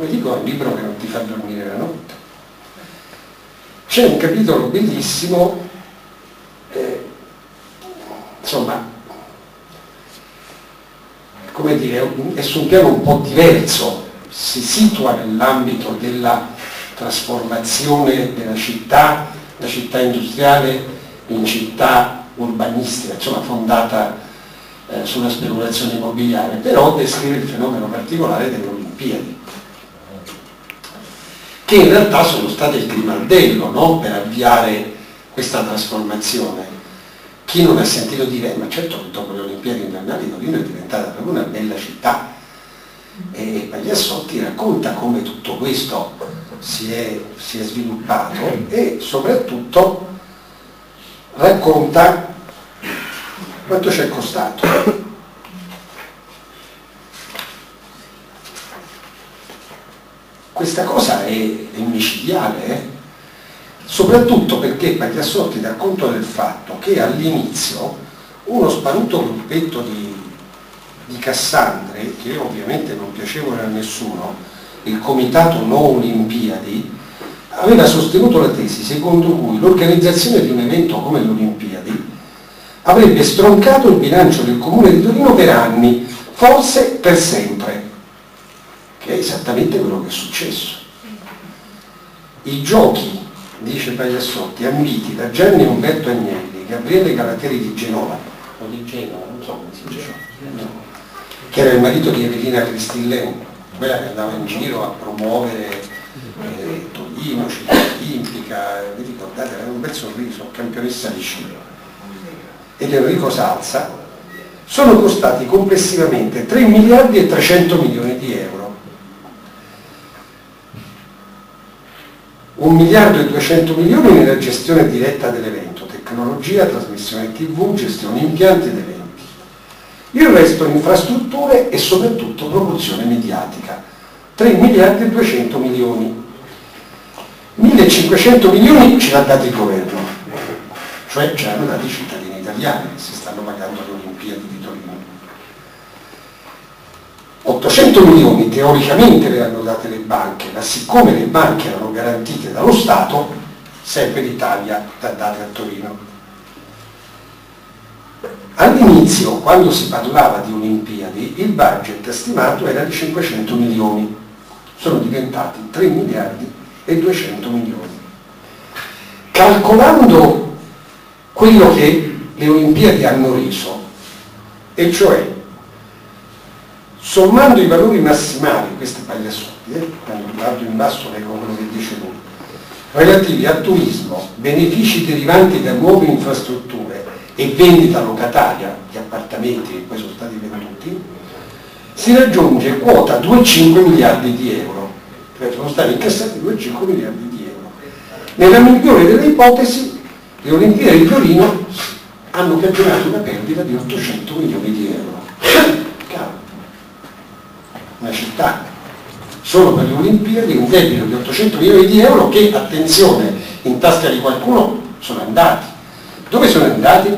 Speaker 5: come dico, è un libro che non ti fa dormire la notte. C'è un capitolo bellissimo, eh, insomma, come dire, è su un piano un po' diverso, si situa nell'ambito della trasformazione della città, la città industriale in città urbanistica, insomma fondata eh, sulla speculazione immobiliare, però descrive il fenomeno particolare delle Olimpiadi, che in realtà sono state il grimaldello no? per avviare questa trasformazione. Chi non ha sentito dire, ma certo dopo le Olimpiadi invernali Torino è diventata proprio una bella città, e Pagliassotti racconta come tutto questo si è, si è sviluppato e soprattutto racconta quanto ci è costato. Questa cosa è, è micidiale, eh? soprattutto perché Pagliassotti dà conto del fatto che all'inizio uno sparuto gruppetto di, di Cassandre, che ovviamente non piacevano a nessuno, il comitato No Olimpiadi, aveva sostenuto la tesi secondo cui l'organizzazione di un evento come le Olimpiadi avrebbe stroncato il bilancio del comune di Torino per anni, forse per sempre, è esattamente quello che è successo. I giochi, dice Pagliassotti, ambiti da Gianni Umberto Agnelli, Gabriele Galateri di Genova, o di Genova, non so come si dice, che era il marito di Evelina Cristillen, quella che andava in giro a promuovere eh, Torino, città olimpica, vi ricordate, aveva un bel sorriso, campionessa di sci. Ed Enrico Salza sono costati complessivamente 3 miliardi e 300 milioni di euro. 1 miliardo e 200 milioni nella gestione diretta dell'evento, tecnologia, trasmissione tv, gestione impianti ed eventi. Il resto infrastrutture e soprattutto promozione mediatica, 3 miliardi e 200 milioni. 1500 milioni ce l'ha dato il governo, cioè ce l'hanno dati i cittadini italiane che si stanno pagando le Olimpiadi di. 800 milioni teoricamente le hanno date le banche, ma siccome le banche erano garantite dallo Stato, sempre l'Italia l'ha date a Torino. All'inizio, quando si parlava di Olimpiadi, il budget stimato era di 500 milioni, sono diventati 3 miliardi e 200 milioni. Calcolando quello che le Olimpiadi hanno reso, e cioè sommando i valori massimali, questi pagliassotti, eh, quando in basso leggo quello che dice lui, relativi a turismo, benefici derivanti da nuove infrastrutture e vendita locataria di appartamenti che poi sono stati venduti, si raggiunge quota 2,5 miliardi di euro, cioè sono stati incassati 2,5 miliardi di euro. Nella migliore delle ipotesi, le Olimpiadi di Torino hanno cagionato una perdita di 800 milioni di euro. Una città, solo per le Olimpiadi, un debito di 800 milioni di euro che, attenzione, in tasca di qualcuno sono andati. Dove sono andati?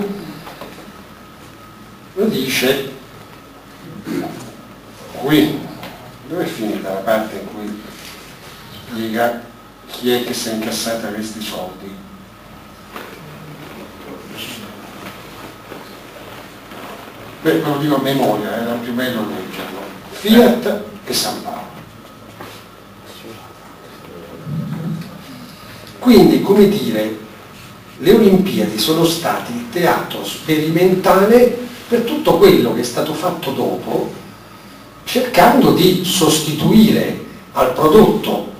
Speaker 5: Lo dice qui, dove è finita la parte in cui spiega chi è che si è incassata questi soldi? Beh, ve lo dico a memoria, era più bello leggerlo. Fiat e San Paolo. Quindi, come dire, le Olimpiadi sono stati il teatro sperimentale per tutto quello che è stato fatto dopo, cercando di sostituire al prodotto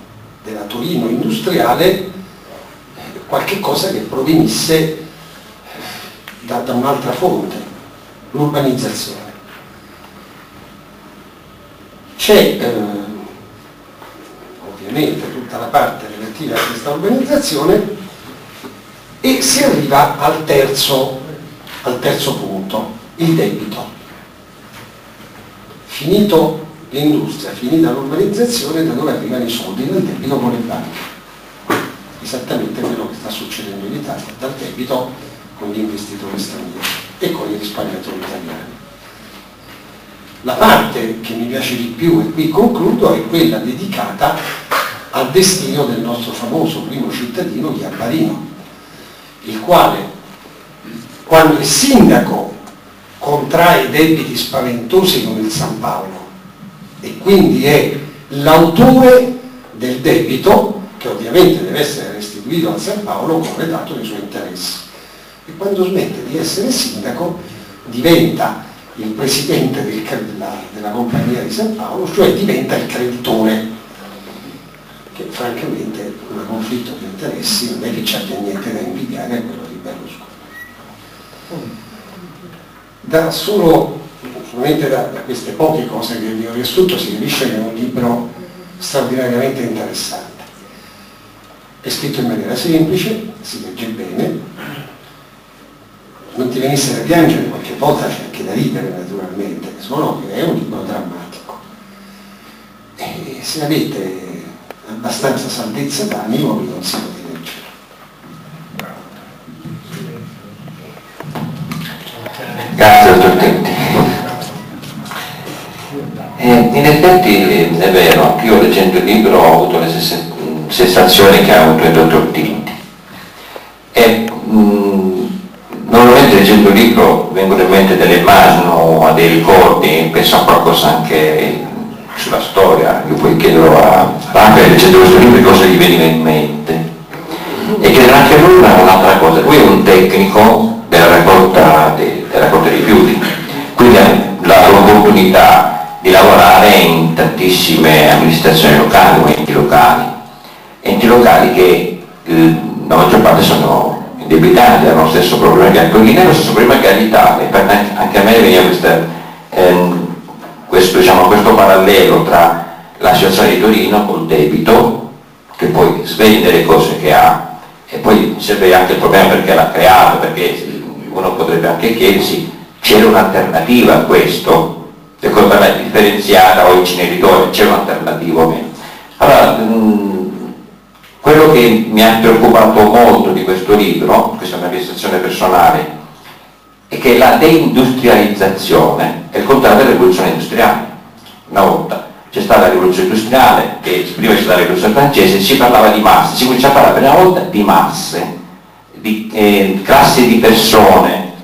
Speaker 5: della Torino industriale qualche cosa che provenisse da, da un'altra fonte l'urbanizzazione. C'è eh, ovviamente tutta la parte relativa a questa urbanizzazione e si arriva al terzo, al terzo punto, il debito. Finito l'industria, finita l'urbanizzazione, da dove arrivano i soldi? Dal debito con le banche. Esattamente quello che sta succedendo in Italia, dal debito con gli investitori stranieri e con i risparmiatori italiani. La parte che mi piace di più, e qui concludo, è quella dedicata al destino del nostro famoso primo cittadino Chiambarino, il quale quando il sindaco contrae debiti spaventosi con il San Paolo e quindi è l'autore del debito che ovviamente deve essere restituito al San Paolo come dato dei suoi interessi e quando smette di essere sindaco diventa il presidente del, della, della, compagnia di San Paolo, cioè diventa il creditore, che francamente un conflitto di interessi non è che ci abbia niente da invidiare a quello di Berlusconi. Da solo, solamente da, da queste poche cose che vi ho riassunto si capisce che è un libro straordinariamente interessante. È scritto in maniera semplice, si legge bene, non ti venisse da piangere, qualche volta c'è anche da ridere naturalmente, solo che è un libro drammatico. E se avete abbastanza saldezza d'animo vi consiglio di leggere.
Speaker 1: Grazie a tutti. Eh, in effetti è vero, anch'io leggendo il libro ho avuto le stesse sensazioni che ha avuto il dottor Tinti. E mh, normalmente leggendo il libro vengono in mente delle immagini o dei ricordi, penso a qualcosa anche sulla storia, io poi chiedo a Raffaele leggendo questo libro cosa gli veniva in mente. E chiedo anche a lui un'altra cosa, lui è un tecnico della raccolta dei, della raccolta dei rifiuti, quindi ha l'opportunità di lavorare in tantissime amministrazioni locali o enti locali, enti locali che eh, la maggior parte sono indebitati, hanno lo stesso problema che ha Torino e lo stesso problema che ha l'Italia, anche a me veniva questa, ehm, questo, diciamo, questo parallelo tra la situazione di Torino col debito, che poi svende le cose che ha, e poi serve anche il problema perché l'ha creato, perché uno potrebbe anche chiedersi, c'era un'alternativa a questo? secondo me differenziata o inceneritori, c'è un'alternativa o meno. Allora, mh, quello che mi ha preoccupato molto di questo libro, questa è una sensazione personale, è che la deindustrializzazione è il contrario della rivoluzione industriale. Una volta c'è stata la rivoluzione industriale, e prima c'è stata la rivoluzione francese, si parlava di masse, si comincia a parlare per prima volta di masse, di eh, classi di persone,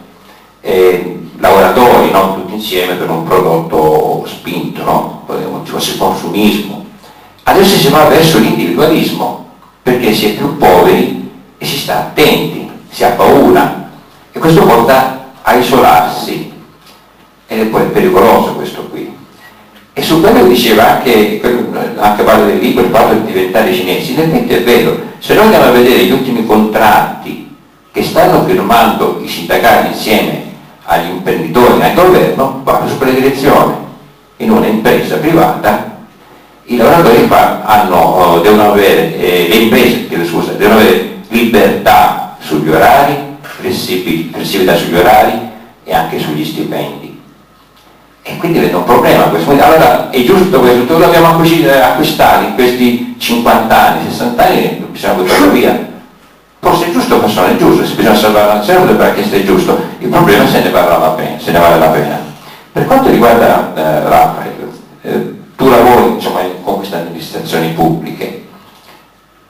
Speaker 1: eh, lavoratori, no? tutti insieme per un prodotto spinto, no? ci fosse il consumismo. Adesso si va verso l'individualismo, perché si è più poveri e si sta attenti, si ha paura e questo porta a isolarsi ed è poi pericoloso questo qui. E su quello diceva anche, anche parlo del libro, fatto di diventare cinesi, in effetti è vero, se noi andiamo a vedere gli ultimi contratti che stanno firmando i sindacati insieme agli imprenditori e al governo vanno su quella direzione. In un'impresa privata i lavoratori hanno, devono avere, eh, le imprese scusa, devono avere libertà sugli orari, flessibilità sugli orari e anche sugli stipendi. E quindi vedo un problema. Allora è giusto questo, tutto lo abbiamo acquistato in questi 50 anni, 60 anni, bisogna buttarlo via Forse è giusto, forse non è giusto, se bisogna salvare la nazione potrebbe anche essere giusto, il problema se ne vale la pena. Se ne vale la pena. Per quanto riguarda eh, Raffaele, eh, tu lavori insomma, con queste amministrazioni pubbliche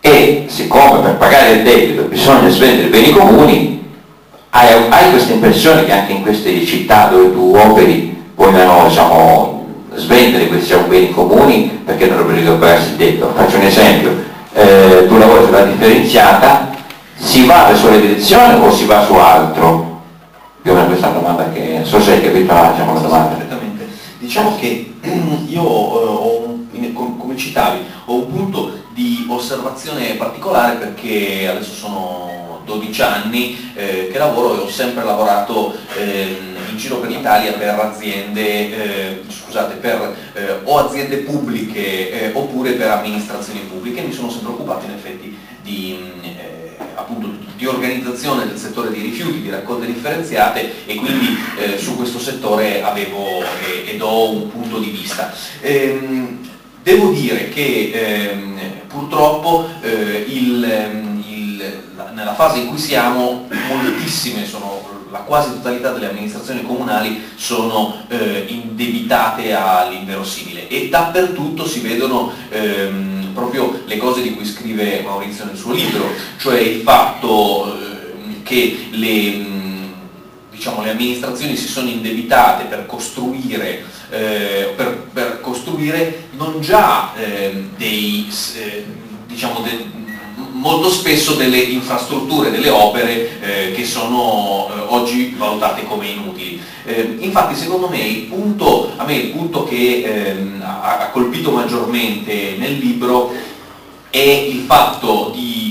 Speaker 1: e siccome per pagare il debito bisogna svendere beni comuni, hai, hai questa impressione che anche in queste città dove tu operi vogliono diciamo, svendere questi diciamo, beni comuni perché non dovrebbero pagarsi il debito. Faccio un esempio, eh, tu lavori sulla differenziata si va verso la direzione o si va su altro? Più o meno questa domanda che so se hai capito diciamo, la domanda.
Speaker 6: Diciamo che io eh, ho un, come citavi, ho un punto di osservazione particolare perché adesso sono 12 anni eh, che lavoro e ho sempre lavorato eh, in giro per l'Italia per aziende, eh, scusate, per eh, o aziende pubbliche eh, oppure per amministrazioni pubbliche, mi sono sempre occupato in effetti di appunto di organizzazione del settore dei rifiuti, di raccolte differenziate e quindi eh, su questo settore avevo eh, ed ho un punto di vista. Ehm, devo dire che ehm, purtroppo eh, il, ehm, il, la, nella fase in cui siamo moltissime sono la quasi totalità delle amministrazioni comunali sono eh, indebitate all'inverosimile e dappertutto si vedono ehm, proprio le cose di cui scrive Maurizio nel suo libro, cioè il fatto eh, che le, mm, diciamo, le, amministrazioni si sono indebitate per costruire, eh, per, per costruire non già eh, dei, eh, diciamo, de, molto spesso delle infrastrutture, delle opere eh, che sono eh, oggi valutate come inutili. Eh, infatti secondo me il punto, me il punto che ehm, ha colpito maggiormente nel libro è il fatto di,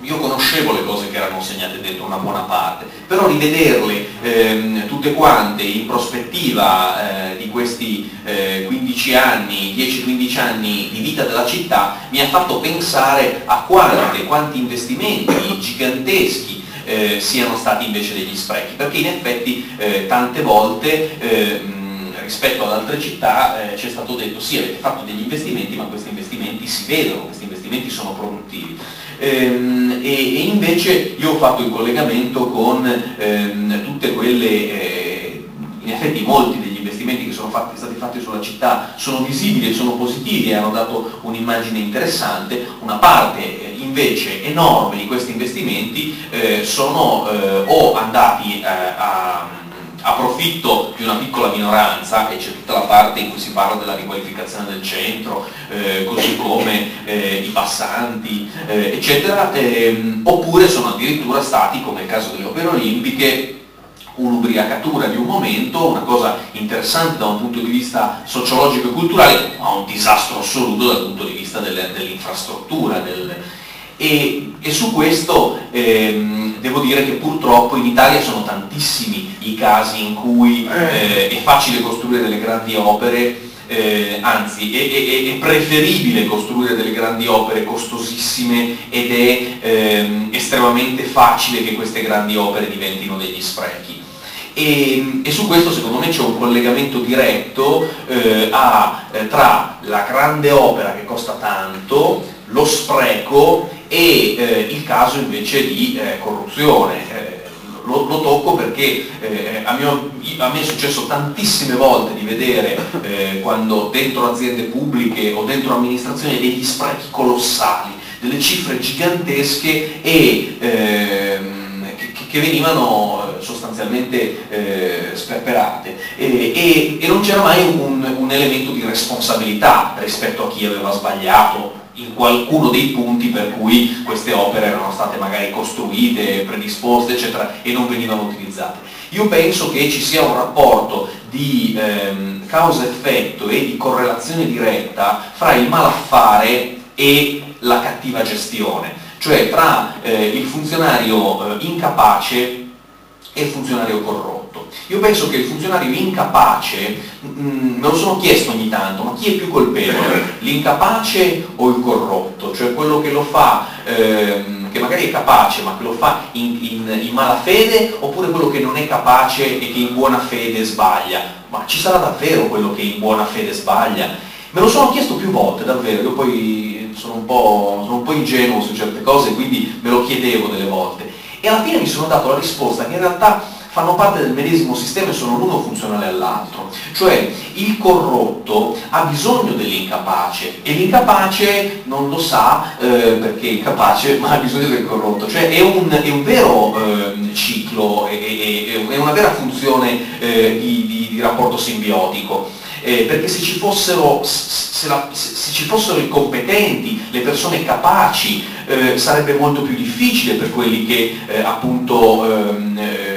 Speaker 6: io conoscevo le cose che erano segnate dentro una buona parte, però rivederle ehm, tutte quante in prospettiva eh, di questi eh, 15 anni, 10-15 anni di vita della città, mi ha fatto pensare a quante, quanti investimenti giganteschi eh, siano stati invece degli sprechi, perché in effetti eh, tante volte ehm, rispetto ad altre città eh, ci è stato detto sì avete fatto degli investimenti ma questi investimenti si vedono, questi investimenti sono produttivi. Ehm, e, e, invece io ho fatto il collegamento con ehm, tutte quelle, eh, in effetti molti degli investimenti che sono fatti, stati fatti sulla città sono visibili sono positivi e hanno dato un'immagine interessante, una parte eh, invece enorme di questi investimenti eh, sono eh, o andati eh, a a profitto di una piccola minoranza, e c'è tutta la parte in cui si parla della riqualificazione del centro, eh, così come eh, i passanti, eh, eccetera, ehm, oppure sono addirittura stati, come nel caso delle opere olimpiche, un'ubriacatura di un momento, una cosa interessante da un punto di vista sociologico e culturale, ma un disastro assoluto dal punto di vista dell'infrastruttura. Del, e, e, su questo ehm, devo dire che purtroppo in Italia sono tantissimi i casi in cui eh, è facile costruire delle grandi opere, eh, anzi è, è, è, preferibile costruire delle grandi opere costosissime ed è ehm, estremamente facile che queste grandi opere diventino degli sprechi. E, e, su questo secondo me c'è un collegamento diretto eh, a, eh, tra la grande opera che costa tanto, lo spreco e eh, il caso invece di eh, corruzione. Eh, lo, lo, tocco perché eh, a, mio, a, me è successo tantissime volte di vedere quando dentro aziende pubbliche o dentro amministrazioni degli sprechi colossali, delle cifre gigantesche e ehm, che venivano eh, sostanzialmente eh, sperperate e, e, e, non c'era mai un, un elemento di responsabilità rispetto a chi aveva sbagliato in qualcuno dei punti per cui queste opere erano state magari costruite, predisposte, eccetera, e non venivano utilizzate. Io penso che ci sia un rapporto di ehm, causa-effetto e di correlazione diretta fra il malaffare e la cattiva gestione cioè tra eh, il funzionario eh, incapace e il funzionario corrotto. Io penso che il funzionario incapace, mh, me lo sono chiesto ogni tanto, ma chi è più colpevole? L'incapace o il corrotto? Cioè quello che lo fa, ehm, che magari è capace ma che lo fa in, in, in malafede oppure quello che non è capace e che in buona fede sbaglia? Ma ci sarà davvero quello che in buona fede sbaglia? Me lo sono chiesto più volte, davvero, io poi sono un, sono un po' ingenuo su certe cose, quindi me lo chiedevo delle volte. E alla fine mi sono dato la risposta che in realtà fanno parte del medesimo sistema e sono l'uno funzionale all'altro. Cioè il corrotto ha bisogno dell'incapace e l'incapace non lo sa eh, perché è incapace ma ha bisogno del corrotto. Cioè è un, è un vero eh, ciclo, è, è, è, una vera funzione eh, di, di, di rapporto simbiotico eh, perché se ci, fossero, se, la, se ci, fossero, i competenti, le persone capaci, eh, sarebbe molto più difficile per quelli che eh, appunto ehm, eh,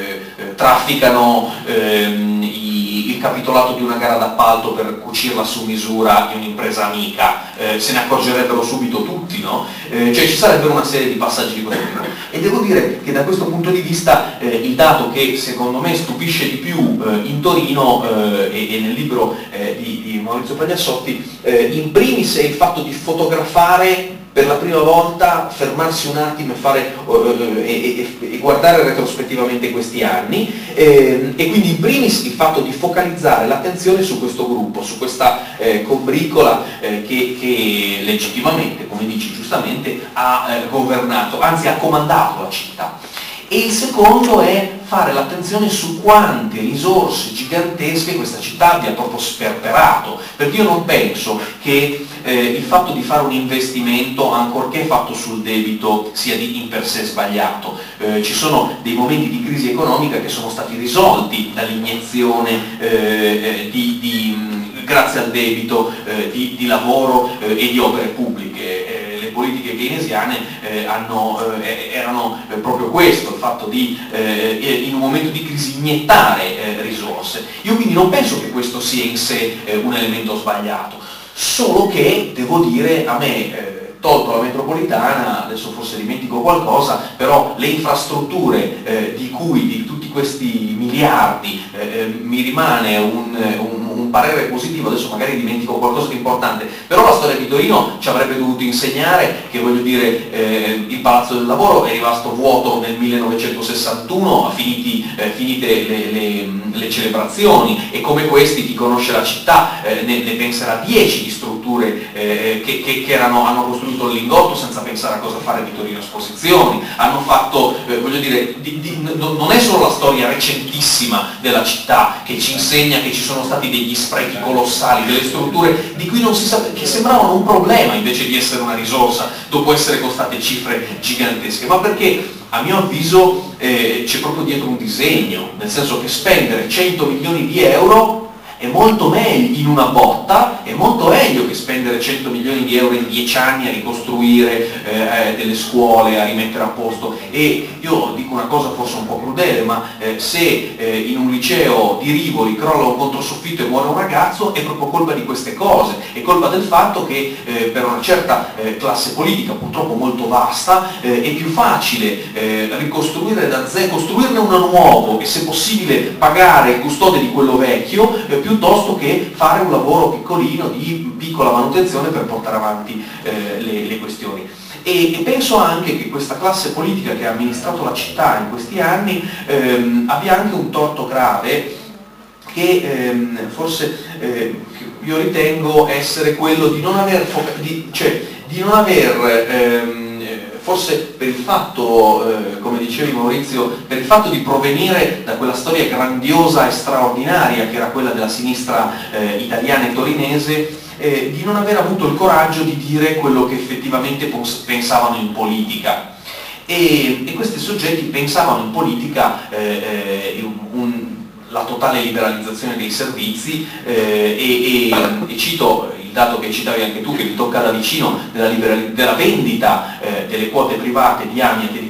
Speaker 6: trafficano ehm, il capitolato di una gara d'appalto per cucirla su misura in un'impresa amica, eh, se ne accorgerebbero subito tutti, no? eh, cioè ci sarebbero una serie di passaggi di questo tipo. E devo dire che da questo punto di vista eh, il dato che secondo me stupisce di più eh, in Torino eh, e, e, nel libro eh, di, di, Maurizio Pagliassotti, in primis è il fatto di fotografare per la prima volta fermarsi un attimo e, fare, e, e, e guardare retrospettivamente questi anni eh, e quindi in primis il fatto di focalizzare l'attenzione su questo gruppo, su questa eh, combricola eh, che, che, legittimamente, come dici giustamente, ha eh, governato, anzi ha comandato la città. E il secondo è fare l'attenzione su quante risorse gigantesche questa città abbia proprio sperperato, perché io non penso che eh, il fatto di fare un investimento, ancorché fatto sul debito, sia di, in per sé sbagliato. Eh, ci sono dei momenti di crisi economica che sono stati risolti dall'iniezione eh, eh di, di, grazie al debito eh, di, di, lavoro eh, e di opere pubbliche politiche keynesiane eh, hanno, eh, erano eh, proprio questo, il fatto di eh, in un momento di crisi iniettare eh, risorse. Io quindi non penso che questo sia in sé un elemento sbagliato, solo che devo dire a me tolto la metropolitana, adesso forse dimentico qualcosa, però le infrastrutture eh, di cui di tutti questi miliardi eh, mi rimane un, un, un parere positivo, adesso magari dimentico qualcosa di importante, però la storia di Torino ci avrebbe dovuto insegnare che voglio dire eh, il Palazzo del Lavoro è rimasto vuoto nel 1961, finiti, eh, finite le, le, le, celebrazioni e come questi chi conosce la città eh, ne, ne, penserà 10 di strutture eh, che, che, che erano, hanno costruito il lingotto senza pensare a cosa fare di Torino Esposizioni, hanno fatto, eh, voglio dire, di, di, non è solo la storia recentissima della città che ci insegna che ci sono stati degli sprechi colossali, delle strutture di cui non si sa, che sembravano un problema invece di essere una risorsa, dopo essere costate cifre gigantesche, ma perché a mio avviso eh, c'è proprio dietro un disegno, nel senso che spendere 100 milioni di euro è molto meglio in una botta, è molto meglio che spendere 100 milioni di euro in 10 anni a ricostruire eh, eh, delle scuole, a rimettere a posto. E io dico una cosa forse un po' crudele, ma eh, se eh, in un liceo di Rivoli crolla un controsoffitto e muore un ragazzo è proprio colpa di queste cose, è colpa del fatto che eh, per una certa eh, classe politica, purtroppo molto vasta, è più facile ricostruire da zero, costruirne uno nuovo e se possibile pagare il custode di quello vecchio, piuttosto che fare un lavoro piccolino di piccola manutenzione per portare avanti eh, le, le, questioni. E, e, penso anche che questa classe politica che ha amministrato la città in questi anni ehm, abbia anche un torto grave che ehm, forse eh, io ritengo essere quello di non aver, di, cioè, di non aver ehm, forse per il fatto, eh, come dicevi Maurizio, per il fatto di provenire da quella storia grandiosa e straordinaria che era quella della sinistra eh, italiana e torinese, eh, di non aver avuto il coraggio di dire quello che effettivamente pensavano in politica. E, e questi soggetti pensavano in politica eh, eh, un, la totale liberalizzazione dei servizi eh, e, e, e, cito il dato che citavi anche tu, che mi tocca da vicino, della, della vendita eh, delle quote private di Amiat e di,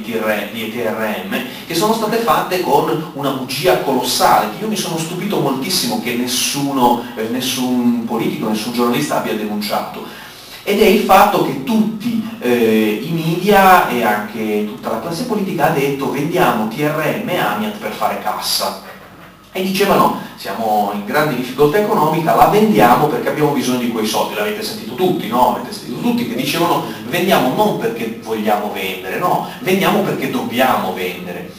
Speaker 6: di ETRM, che sono state fatte con una bugia colossale, che io mi sono stupito moltissimo che nessuno, eh, nessun politico, nessun giornalista abbia denunciato. Ed è il fatto che tutti eh, i media e anche tutta la classe politica ha detto vendiamo TRM e Amiat per fare cassa e dicevano siamo in grande difficoltà economica, la vendiamo perché abbiamo bisogno di quei soldi, l'avete sentito tutti, no? Avete sentito tutti che dicevano vendiamo non perché vogliamo vendere, no, vendiamo perché dobbiamo vendere.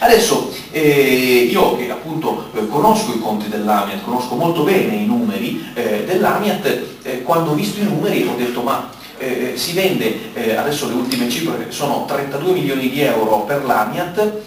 Speaker 6: Adesso eh, io che appunto eh, conosco i conti dell'Amiat, conosco molto bene i numeri eh, dell'Amiat, eh, quando ho visto i numeri ho detto ma eh, si vende, eh, adesso le ultime cifre sono 32 milioni di euro per l'Amiat,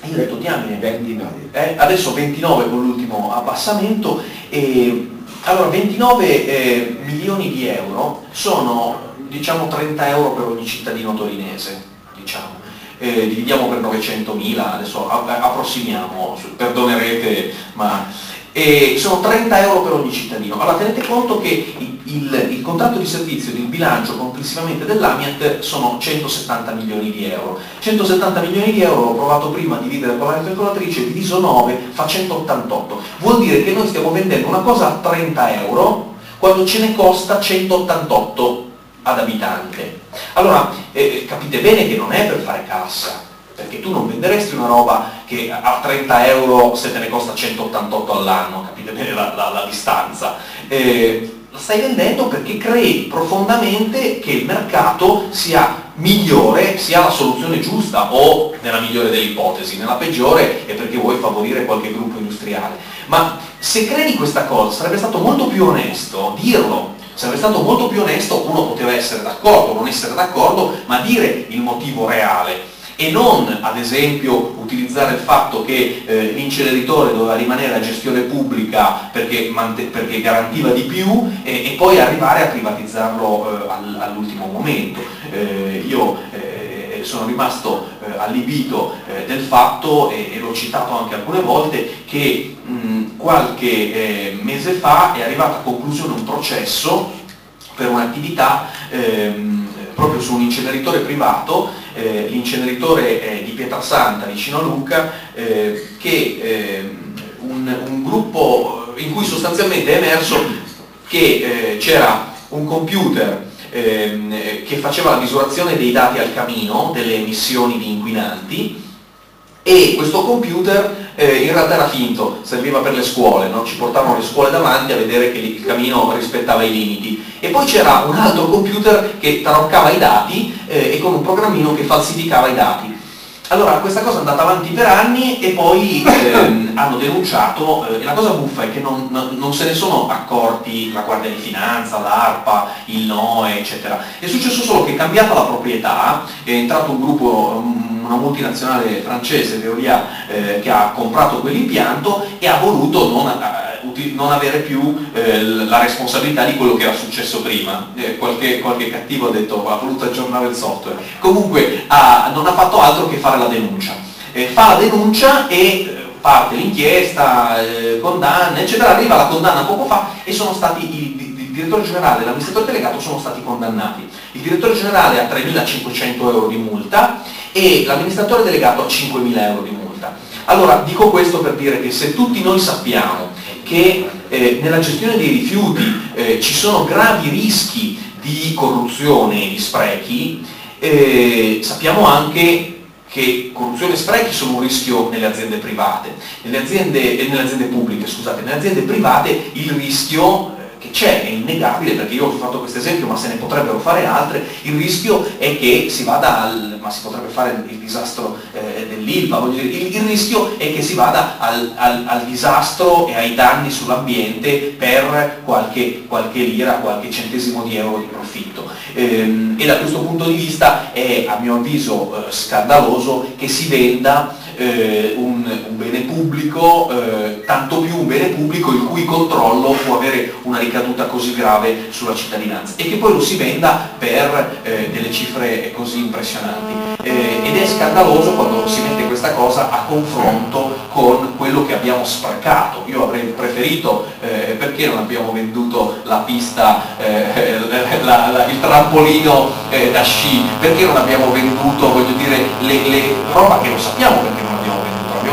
Speaker 6: e io ho detto diamine, 29. Eh, adesso 29 con l'ultimo abbassamento e allora 29 eh, milioni di euro sono diciamo 30 euro per ogni cittadino torinese, diciamo. Eh, dividiamo per 900 mila, adesso approssimiamo, perdonerete, ma e sono 30 euro per ogni cittadino. Allora tenete conto che il, il, il contratto di servizio il bilancio complessivamente dell'Amiat sono 170 milioni di euro. 170 milioni di euro, l'ho provato prima a dividere con la calcolatrice, diviso 9 fa 188. Vuol dire che noi stiamo vendendo una cosa a 30 euro quando ce ne costa 188 ad abitante. Allora eh, capite bene che non è per fare cassa, perché tu non venderesti una roba che a 30 euro se te ne costa 188 all'anno, capite bene la, la, la distanza. Eh, la stai vendendo perché credi profondamente che il mercato sia migliore, sia la soluzione giusta o nella migliore delle ipotesi, nella peggiore è perché vuoi favorire qualche gruppo industriale. Ma se credi questa cosa sarebbe stato molto più onesto dirlo, sarebbe stato molto più onesto, uno poteva essere d'accordo, non essere d'accordo, ma dire il motivo reale e non ad esempio utilizzare il fatto che eh, l'inceneritore doveva rimanere a gestione pubblica perché, perché garantiva di più e, e, poi arrivare a privatizzarlo eh, all all'ultimo momento. Eh, io eh, sono rimasto eh, allibito eh, del fatto, e, e l'ho citato anche alcune volte, che mh, qualche mese fa è arrivato a conclusione un processo per un'attività ehm, proprio su un inceneritore privato, eh, l'inceneritore di Pietrasanta vicino a Lucca, eh, che eh, un, un, gruppo in cui sostanzialmente è emerso che eh, c'era un computer ehm, che faceva la misurazione dei dati al camino, delle emissioni di inquinanti, e questo computer eh, in realtà era finto, serviva per le scuole, no? ci portavano le scuole davanti a vedere che il camino rispettava i limiti. E poi c'era un altro computer che taroccava i dati eh, e con un programmino che falsificava i dati. Allora questa cosa è andata avanti per anni e poi ehm, hanno denunciato, eh, e la cosa buffa è che non, non, se ne sono accorti la Guardia di Finanza, l'ARPA, il NOE, eccetera. È successo solo che cambiata la proprietà, è entrato un gruppo, una multinazionale francese, Veolia, eh, che ha comprato quell'impianto e ha voluto non non avere più eh, la responsabilità di quello che era successo prima. Eh, qualche, qualche, cattivo ha detto ha voluto aggiornare il software. Comunque ha, non ha fatto altro che fare la denuncia. Eh, fa la denuncia e eh, parte l'inchiesta, eh, condanna, eccetera, arriva la condanna poco fa e sono stati i, il direttore generale e l'amministratore delegato sono stati condannati. Il direttore generale a 3.500 euro di multa e l'amministratore delegato a 5.000 euro di multa. Allora dico questo per dire che se tutti noi sappiamo che eh, nella gestione dei rifiuti eh, ci sono gravi rischi di corruzione, di sprechi, eh, sappiamo anche che corruzione e sprechi sono un rischio nelle aziende private, nelle aziende, nelle aziende pubbliche, scusate, nelle aziende private il rischio che c'è, è innegabile, perché io ho fatto questo esempio, ma se ne potrebbero fare altre, il rischio è che si vada al, ma si potrebbe fare il disastro eh, dell'ILVA, il, il, rischio è che si vada al, al, al disastro e ai danni sull'ambiente per qualche, qualche, lira, qualche centesimo di euro di profitto. Ehm, e da questo punto di vista è, a mio avviso, eh, scandaloso che si venda eh, un, un, bene pubblico, eh, tanto più un bene pubblico il cui controllo può avere una ricaduta così grave sulla cittadinanza e che poi lo si venda per eh, delle cifre così impressionanti. Eh, ed è scandaloso quando si mette questa cosa a confronto con quello che abbiamo sprecato. Io avrei preferito, eh, perché non abbiamo venduto la pista, eh, la, la, il trampolino da sci, perché non abbiamo venduto, voglio dire, le, le roba che lo sappiamo perché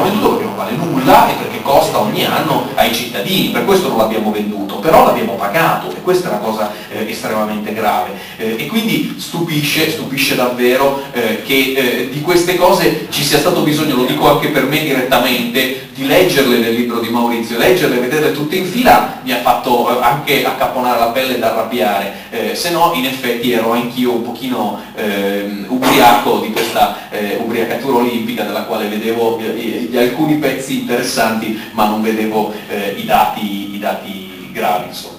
Speaker 6: venduto, perché non vale nulla e perché costa ogni anno ai cittadini, per questo non l'abbiamo venduto, però l'abbiamo pagato e questa è una cosa estremamente grave. Eh, e quindi stupisce, stupisce davvero eh, che eh, di queste cose ci sia stato bisogno, lo dico anche per me direttamente, di leggerle nel libro di Maurizio, leggerle, vederle tutte in fila mi ha fatto eh, anche accapponare la pelle ed arrabbiare, eh, se no in effetti ero anch'io un pochino ehm, ubriaco di questa ubriacatura olimpica della quale vedevo alcuni pezzi interessanti ma non vedevo i dati, i dati gravi insomma.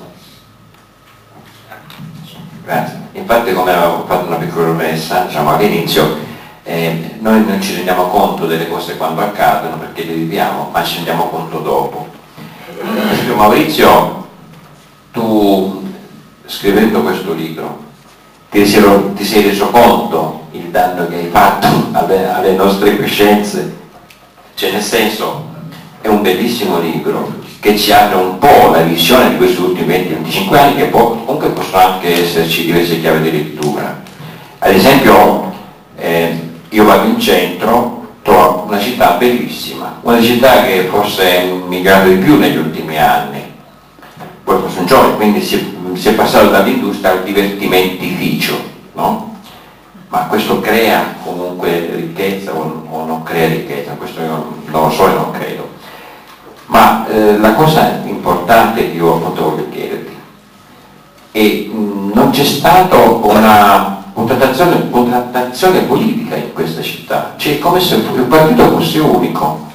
Speaker 1: Grazie. Infatti come avevo fatto una piccola promessa, diciamo all'inizio, eh, noi non ci rendiamo conto delle cose quando accadono perché le viviamo, ma ci rendiamo conto dopo. Esempio Maurizio, tu scrivendo questo libro ti sei, ti sei reso conto il danno che hai fatto alle, alle nostre coscienze? Cioè nel senso, è un bellissimo libro, che ci apre un po' la visione di questi ultimi 20-25 anni che può, comunque possono anche esserci diverse chiavi di lettura. Ad esempio eh, io vado in centro, trovo una città bellissima, una città che forse è migrato di più negli ultimi anni, poi un giovane, quindi si si è passato dall'industria al divertimentificio, no? Ma questo crea comunque ricchezza o, o non crea ricchezza, questo io non lo so e non credo ma eh, la cosa importante che io appunto voglio chiederti è mh, non c'è stata una contrattazione, contrattazione, politica in questa città, cioè come se il partito fosse unico,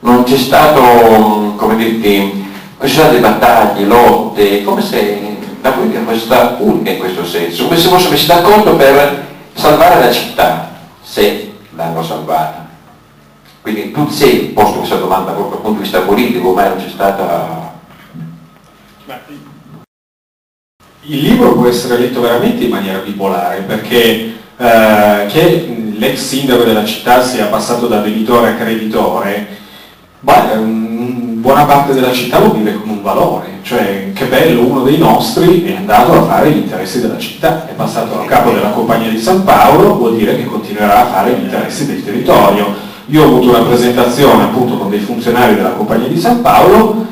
Speaker 1: non c'è stato, come dirti, ci sono state battaglie, lotte, come se la politica fosse stata unica in questo senso, come se fosse messi d'accordo per salvare la città, se l'hanno salvata. Quindi tu sei posto questa domanda proprio dal punto di vista politico, ma non c'è stata...
Speaker 4: Il libro può essere letto veramente in maniera bipolare, perché eh, che l'ex sindaco della città sia passato da debitore a creditore, beh, buona parte della città lo vive come un valore, cioè che bello, uno dei nostri è andato a fare gli interessi della città, è passato a capo della Compagnia di San Paolo, vuol dire che continuerà a fare gli interessi del territorio io ho avuto una presentazione appunto con dei funzionari della Compagnia di San Paolo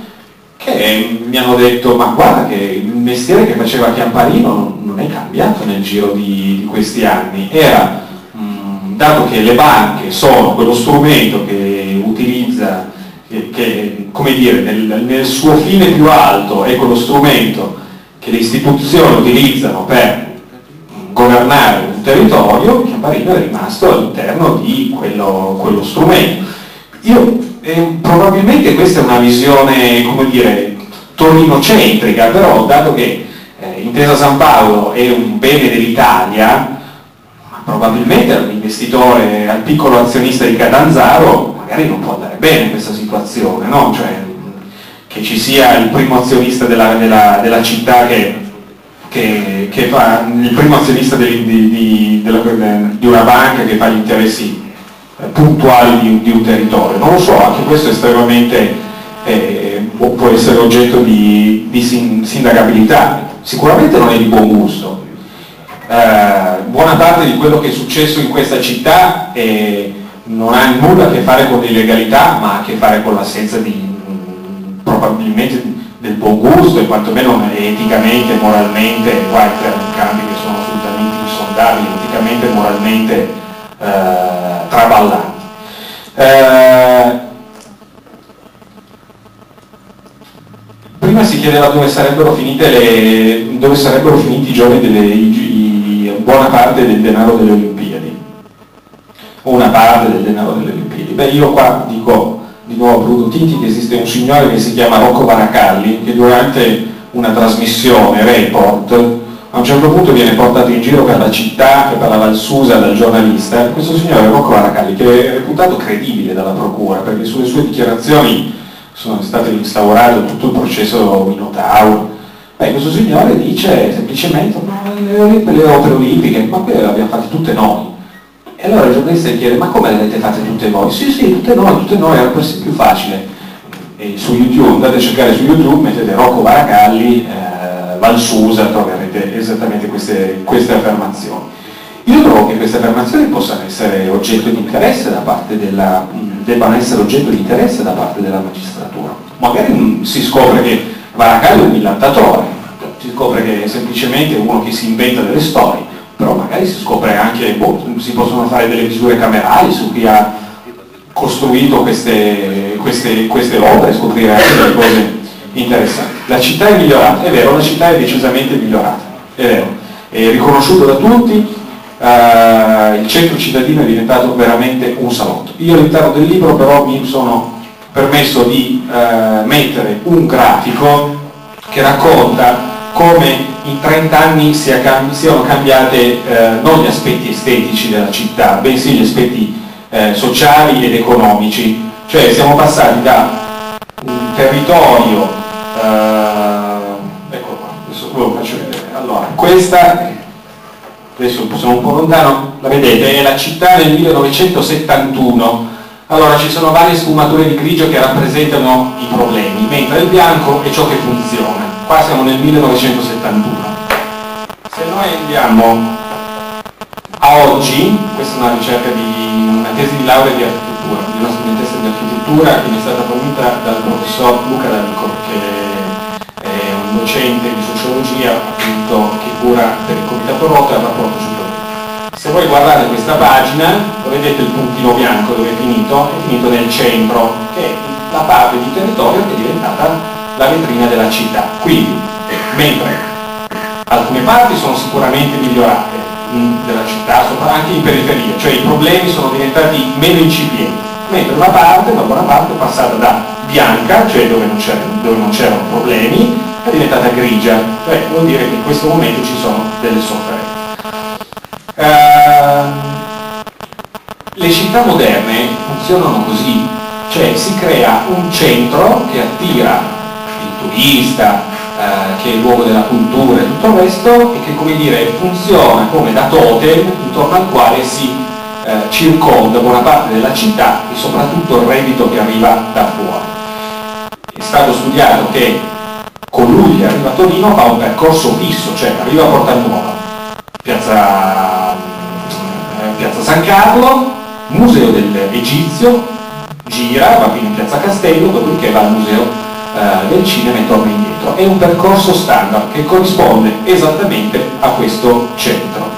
Speaker 4: che mi hanno detto ma guarda che il mestiere che faceva Chiamparino non è cambiato nel giro di, di questi anni, era mm, dato che le banche sono quello strumento che utilizza, che, che come dire, nel, nel suo fine più alto è quello strumento che le istituzioni utilizzano per governare territorio, Chiamparino è rimasto all'interno di quello, quello strumento. Io, eh, probabilmente questa è una visione, come dire, torinocentrica, però dato che eh, Intesa San Paolo è un bene dell'Italia, probabilmente al investitore, al piccolo azionista di Catanzaro, magari non può andare bene questa situazione, no? cioè, che ci sia il primo azionista della, della, della città che, che, che, fa, il primo azionista di, di, di, della, di, una banca che fa gli interessi eh, puntuali di, un territorio. Non lo so, anche questo è estremamente eh, può essere oggetto di, sindacabilità. Sicuramente non è di buon gusto, eh, buona parte di quello che è successo in questa città eh, non ha nulla a che fare con l'illegalità, ma ha a che fare con l'assenza di mh, probabilmente del buon gusto e quantomeno eticamente moralmente, qua entriamo in campi che sono assolutamente insondabili, eticamente e moralmente eh, traballanti. Eh, prima si chiedeva dove sarebbero, le, dove sarebbero finiti i giorni delle, i, buona parte del denaro delle Olimpiadi, una parte del denaro delle Olimpiadi. Beh, io qua dico di nuovo Bruno Tinti che esiste un signore che si chiama Rocco Baracalli, che durante una trasmissione, report, a un certo punto viene portato in giro per la città e per la Valsusa dal giornalista, questo signore Rocco Baracalli, che è reputato credibile dalla procura, perché sulle sue dichiarazioni sono state instaurato tutto il processo Minotauro, Beh, questo signore dice semplicemente no, le opere olimpiche, ma poi le abbiamo fatte tutte noi. E allora il giornalista chiede, ma come le avete fatte tutte voi? Sì, sì, tutte noi, tutte noi, era per più facile. E su YouTube, andate a cercare su YouTube, mettete Rocco Baracalli, eh, Valsusa, troverete esattamente queste, queste affermazioni. Io trovo che queste affermazioni possano essere oggetto di interesse da parte della, debbano essere oggetto di interesse da parte della magistratura. Magari si scopre che Varacallo è un millantatore, si scopre che è semplicemente uno che si inventa delle storie, però magari si scopre anche, boh, si possono fare delle misure camerali su chi ha costruito queste, queste, queste opere, scoprire anche delle cose interessanti. La città è migliorata, è vero, la città è decisamente migliorata, è vero, è riconosciuto da tutti, Uh, il centro cittadino è diventato veramente un salotto. Io all'interno del libro però mi sono permesso di eh, mettere un grafico che racconta come in 30 anni siano cambiate eh, non gli aspetti estetici della città, bensì gli aspetti eh, sociali ed economici. Cioè siamo passati da un territorio, eh, ecco qua, adesso ve lo faccio vedere. Allora, questa, adesso sono un po' lontano, la vedete, è la città del 1971 allora ci sono varie sfumature di grigio che rappresentano i problemi, mentre il bianco è ciò che funziona. Qua siamo nel 1971. Se noi andiamo a oggi, questa è una ricerca di una tesi di laurea di architettura, di una studentessa di architettura che mi è stata fornita dal professor Luca D'Amico, che è un docente di sociologia appunto, che cura per il Comitato Rota il rapporto sul se voi guardate questa pagina, vedete il puntino bianco dove è finito, è finito nel centro, che è la parte di territorio che è diventata la vetrina della città. Quindi, mentre alcune parti sono sicuramente migliorate in, della città, anche in periferia, cioè i problemi sono diventati meno incipienti, mentre una parte, una buona parte è passata da bianca, cioè dove non c'erano problemi, è diventata grigia, cioè vuol dire che in questo momento ci sono delle sofferenze. Uh, le città moderne funzionano così, cioè si crea un centro che attira turista, uh, che è il luogo della cultura e tutto il resto, e che come dire funziona come da totem intorno al quale si uh, circonda buona parte della città e soprattutto il reddito che arriva da fuori. È stato studiato che colui che arriva a Torino fa un percorso fisso, cioè arriva a Porta Nuova, piazza Piazza San Carlo, Museo dell'Egizio, gira, va fino in Piazza Castello, dopodiché va al Museo eh, del Cinema e torna indietro. È un percorso standard che corrisponde esattamente a questo centro.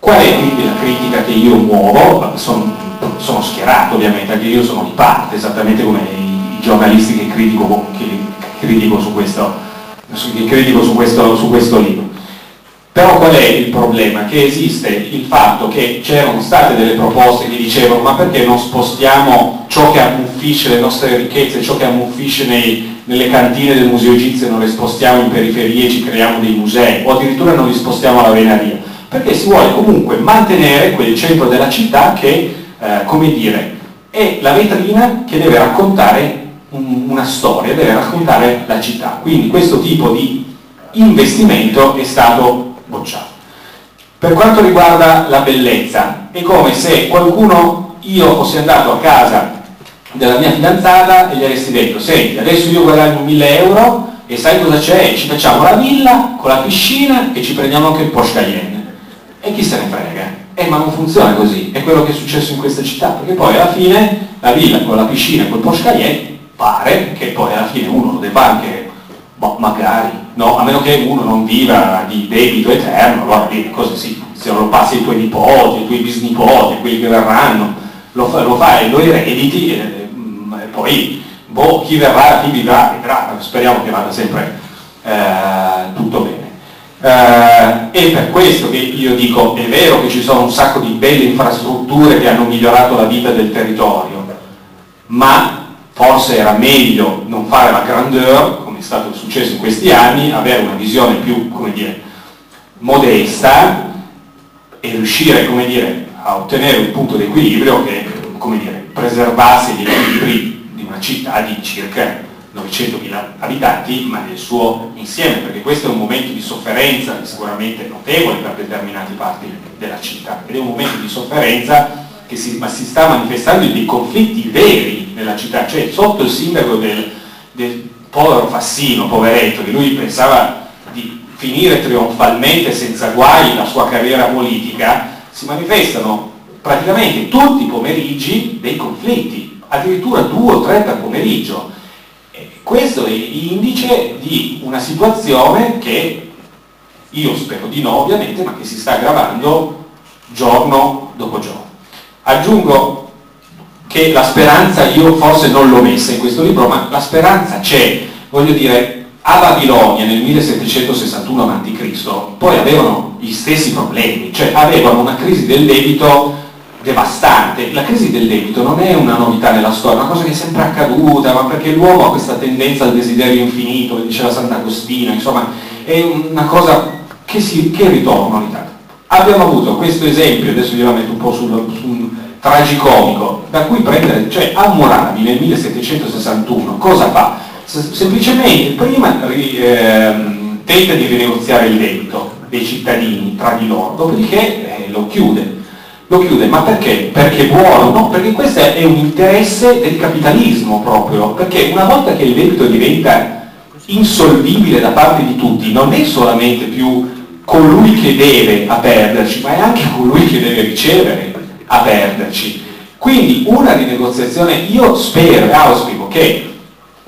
Speaker 4: Qual è quindi la critica che io muovo? Sono, sono schierato ovviamente, anche io sono di parte, esattamente come i, giornalisti che critico, che critico, su, questo, che critico su, questo, su questo libro. Però qual è il problema? Che esiste il fatto che c'erano state delle proposte che dicevano ma perché non spostiamo ciò che ammuffisce le nostre ricchezze, ciò che ammuffisce nei, nelle cantine del museo egizio non le spostiamo in periferie e ci creiamo dei musei o addirittura non li spostiamo alla venaria? Perché si vuole comunque mantenere quel centro della città che, eh, come dire, è la vetrina che deve raccontare un, una storia, deve raccontare la città. Quindi questo tipo di investimento è stato bocciato. Per quanto riguarda la bellezza, è come se qualcuno, io fossi andato a casa della mia fidanzata e gli avessi detto, senti, adesso io guadagno 1000 euro e sai cosa c'è? Ci facciamo la villa con la piscina e ci prendiamo anche il Porsche Cayenne. E chi se ne frega? Eh, ma non funziona così, è quello che è successo in questa città, perché poi alla fine la villa con la piscina e col Porsche Cayenne pare che poi alla fine uno debba anche, boh, magari, no? a meno che uno non viva di debito eterno, allora lì cose sì, se lo passi ai tuoi nipoti, ai tuoi bisnipoti, quelli che verranno, lo, fa, lo fai, lo erediti e, mm, e poi boh, chi verrà, chi vivrà, vedrà, speriamo che vada sempre eh, tutto bene. Eh, è per questo che io dico, è vero che ci sono un sacco di belle infrastrutture che hanno migliorato la vita del territorio, ma forse era meglio non fare la grandeur, è stato successo in questi anni, avere una visione più, dire, modesta e riuscire, dire, a ottenere un punto di equilibrio che, dire, preservasse gli equilibri di una città di circa 900.000 abitanti, ma nel suo insieme, perché questo è un momento di sofferenza sicuramente notevole per determinate parti della città, ed è un momento di sofferenza che si, ma si sta manifestando in dei conflitti veri nella città, cioè sotto il sindaco del, del povero Fassino, poveretto, che lui pensava di finire trionfalmente senza guai la sua carriera politica, si manifestano praticamente tutti i pomeriggi dei conflitti, addirittura due o tre per pomeriggio questo è indice di una situazione che io spero di no ovviamente, ma che si sta aggravando giorno dopo giorno. Aggiungo che la speranza io forse non l'ho messa in questo libro, ma la speranza c'è, voglio dire, a Babilonia nel 1761 a.C. poi avevano gli stessi problemi, cioè avevano una crisi del debito devastante. La crisi del debito non è una novità nella storia, è una cosa che è sempre accaduta, ma perché l'uomo ha questa tendenza al desiderio infinito, come diceva Sant'Agostino, insomma, è una cosa che, si, che ritorna ogni tanto. Abbiamo avuto questo esempio, adesso glielo metto un po' sul, sul tragicomico, da cui prendere, cioè Hammurabi nel 1761 cosa fa? Semplicemente prima eh, tenta di rinegoziare il debito dei cittadini tra di loro, dopodiché eh, lo chiude lo chiude, ma perché? Perché buono? No, perché questo è un interesse del capitalismo proprio, perché una volta che il debito diventa insolvibile da parte di tutti, non è solamente più colui che deve a perderci, ma è anche colui che deve ricevere a perderci. Quindi una rinegoziazione, io spero e auspico che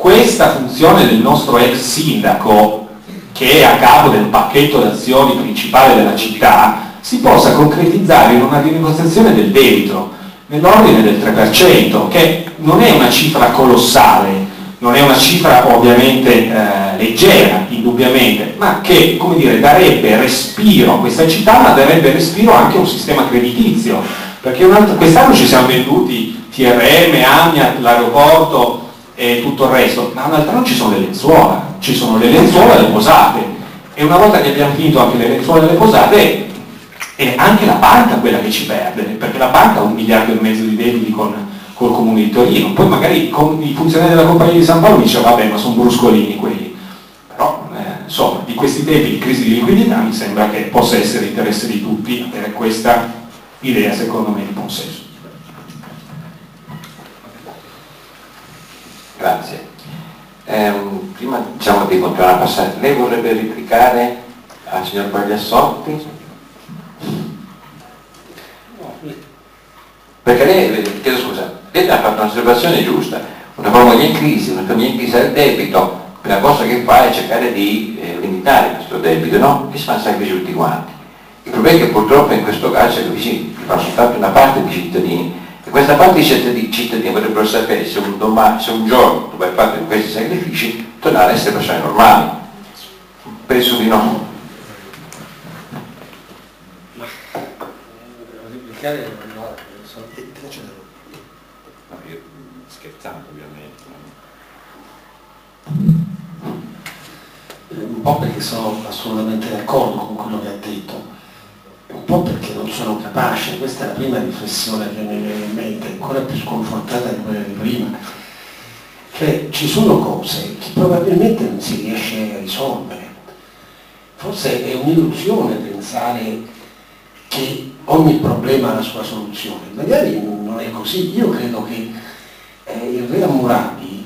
Speaker 4: questa funzione del nostro ex sindaco, che è a capo del pacchetto d'azioni principale della città, si possa concretizzare in una rinegoziazione del debito nell'ordine del 3%, che non è una cifra colossale, non è una cifra ovviamente eh, leggera, indubbiamente, ma che dire, darebbe respiro a questa città, ma darebbe respiro anche a un sistema creditizio, perché quest'anno ci siamo venduti TRM, AMIA, l'aeroporto e tutto il resto, ma un altro anno ci sono le lenzuola, ci sono le lenzuola e le posate, e una volta che abbiamo finito anche le lenzuola e le posate, è anche la banca quella che ci perde, perché la banca ha un miliardo e mezzo di debiti con, col comune di Torino, poi magari con i funzionari della compagnia di San Paolo dice vabbè ma sono bruscolini quelli, però eh, insomma di questi di crisi di liquidità mi sembra che possa essere interesse di tutti avere questa idea secondo me di buon senso.
Speaker 1: Grazie. Eh, prima diciamo di continuare a passare, lei vorrebbe replicare al signor Pagliassotti? Perché lei, chiedo scusa, lei ha fatto un'osservazione giusta, una famiglia in crisi, una famiglia in crisi del debito, la cosa che fa è cercare di eh, limitare questo debito, no? Che si fanno sacrifici tutti quanti. Il problema è che purtroppo in questo caso ci fanno soltanto una parte di cittadini e questa parte di cittadini, cittadini vorrebbero sapere se un, domani, se un giorno tu vai fatto questi sacrifici tornare a essere persone normali. Penso di no.
Speaker 3: io scherzando ovviamente.
Speaker 5: un po' perché sono assolutamente d'accordo con quello che ha detto, po' perché non sono capace, questa è la prima riflessione che mi viene in mente, ancora più sconfortata di quella di prima. Cioè ci sono cose che probabilmente non si riesce a risolvere. Forse è un'illusione pensare che ogni problema ha la sua soluzione. Magari non è così. Io credo che eh, il re Hammurabi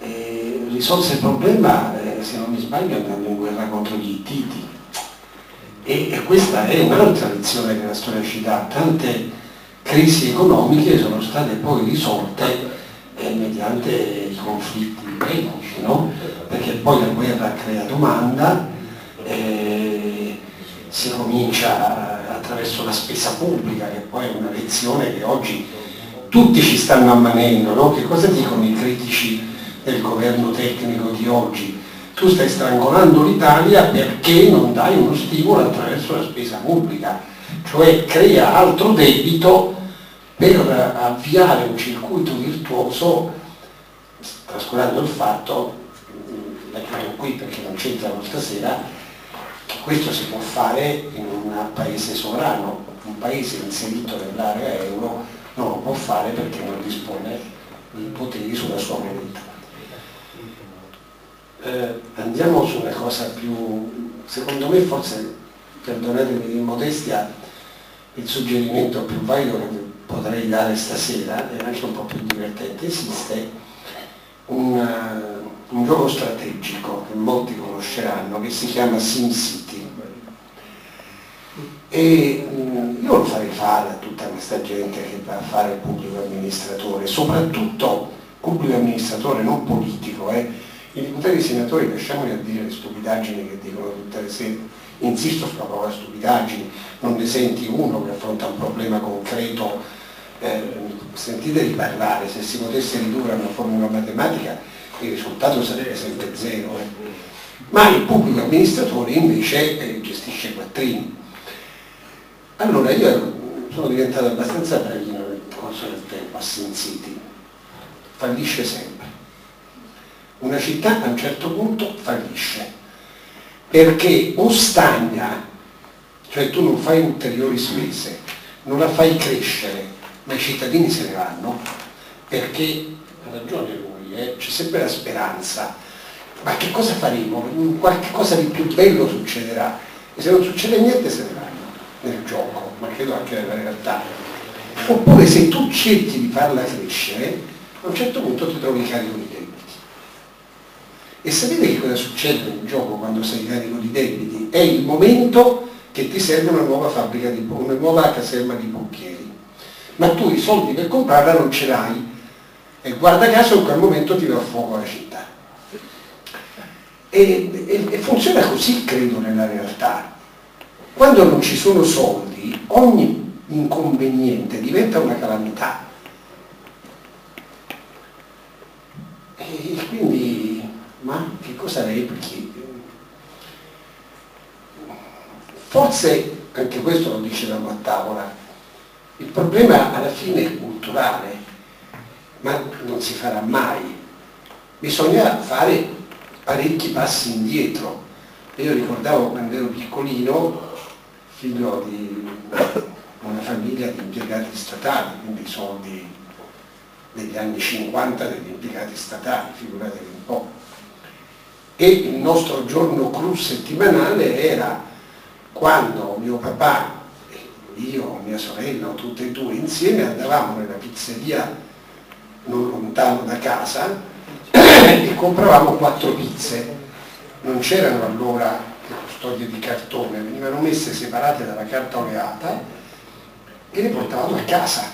Speaker 5: eh, risolse il problema, eh, se non mi sbaglio, andando in guerra contro gli Ittiti. E, e questa è un'altra lezione che la storia ci dà. Tante crisi economiche sono state poi risolte eh, mediante i conflitti bellici, no? Perché poi la guerra crea domanda, eh, si comincia attraverso la spesa pubblica, che poi è una lezione che oggi tutti ci stanno ammanendo, no? Che cosa dicono i critici del governo tecnico di oggi? Tu stai strangolando l'Italia perché non dai uno stimolo attraverso la spesa pubblica, cioè crea altro debito per avviare un circuito virtuoso, trascurando il fatto, chiudo qui perché non c'entrano stasera, che questo si può fare in un paese sovrano, un paese inserito nell'area euro non lo può fare perché non dispone di poteri sulla sua moneta. Eh, andiamo su una cosa più, secondo me forse, perdonatemi l'immodestia, il suggerimento più valido che potrei dare stasera, è anche un po' più divertente, esiste un, uh, un gioco strategico che molti conosceranno che si chiama SimCity e um, io lo farei fare a tutta questa gente che va a fare pubblico amministratore, soprattutto pubblico amministratore non politico, eh. I deputati e i senatori lasciamoli a dire le stupidaggini che dicono tutte le sere, insisto sulla parola stupidaggini, non ne senti uno che affronta un problema concreto, eh, sentiteli parlare, se si potesse ridurre a una formula matematica il risultato sarebbe sempre zero. Eh. Ma il pubblico amministratore invece eh, gestisce quattrini. Allora io sono diventato abbastanza bravino nel corso del tempo a Sin City, fallisce sempre. Una città a un certo punto fallisce, perché o stagna, cioè tu non fai ulteriori spese, non la fai crescere, ma i cittadini se ne vanno, perché ha ragione lui, eh, c'è sempre la speranza, ma che cosa faremo? Qualche cosa di più bello succederà, e se non succede niente se ne vanno nel gioco, ma credo anche nella realtà. Oppure se tu cerchi di farla crescere, a un certo punto ti trovi carico di. E sapete che cosa succede nel gioco quando sei carico di debiti? È il momento che ti serve una nuova fabbrica, di, una nuova caserma di pompieri. Ma tu i soldi per comprarla non ce l'hai e guarda caso in quel momento ti va a fuoco la città. E, e, e funziona così, credo, nella realtà. Quando non ci sono soldi, ogni inconveniente diventa una calamità. E quindi, ma che cosa replichi? Forse, anche questo lo dicevamo a tavola, il problema alla fine è culturale, ma non si farà mai. Bisogna fare parecchi passi indietro. Io ricordavo quando ero piccolino, figlio di una famiglia di impiegati statali, quindi soldi degli anni 50 degli impiegati statali, figuratevi un po'. E il nostro giorno cru settimanale era quando mio papà, io, mia sorella, tutte e due insieme andavamo nella pizzeria non lontano da casa e compravamo quattro pizze. Non c'erano allora le custodie di cartone, venivano messe separate dalla carta oleata e le portavamo a casa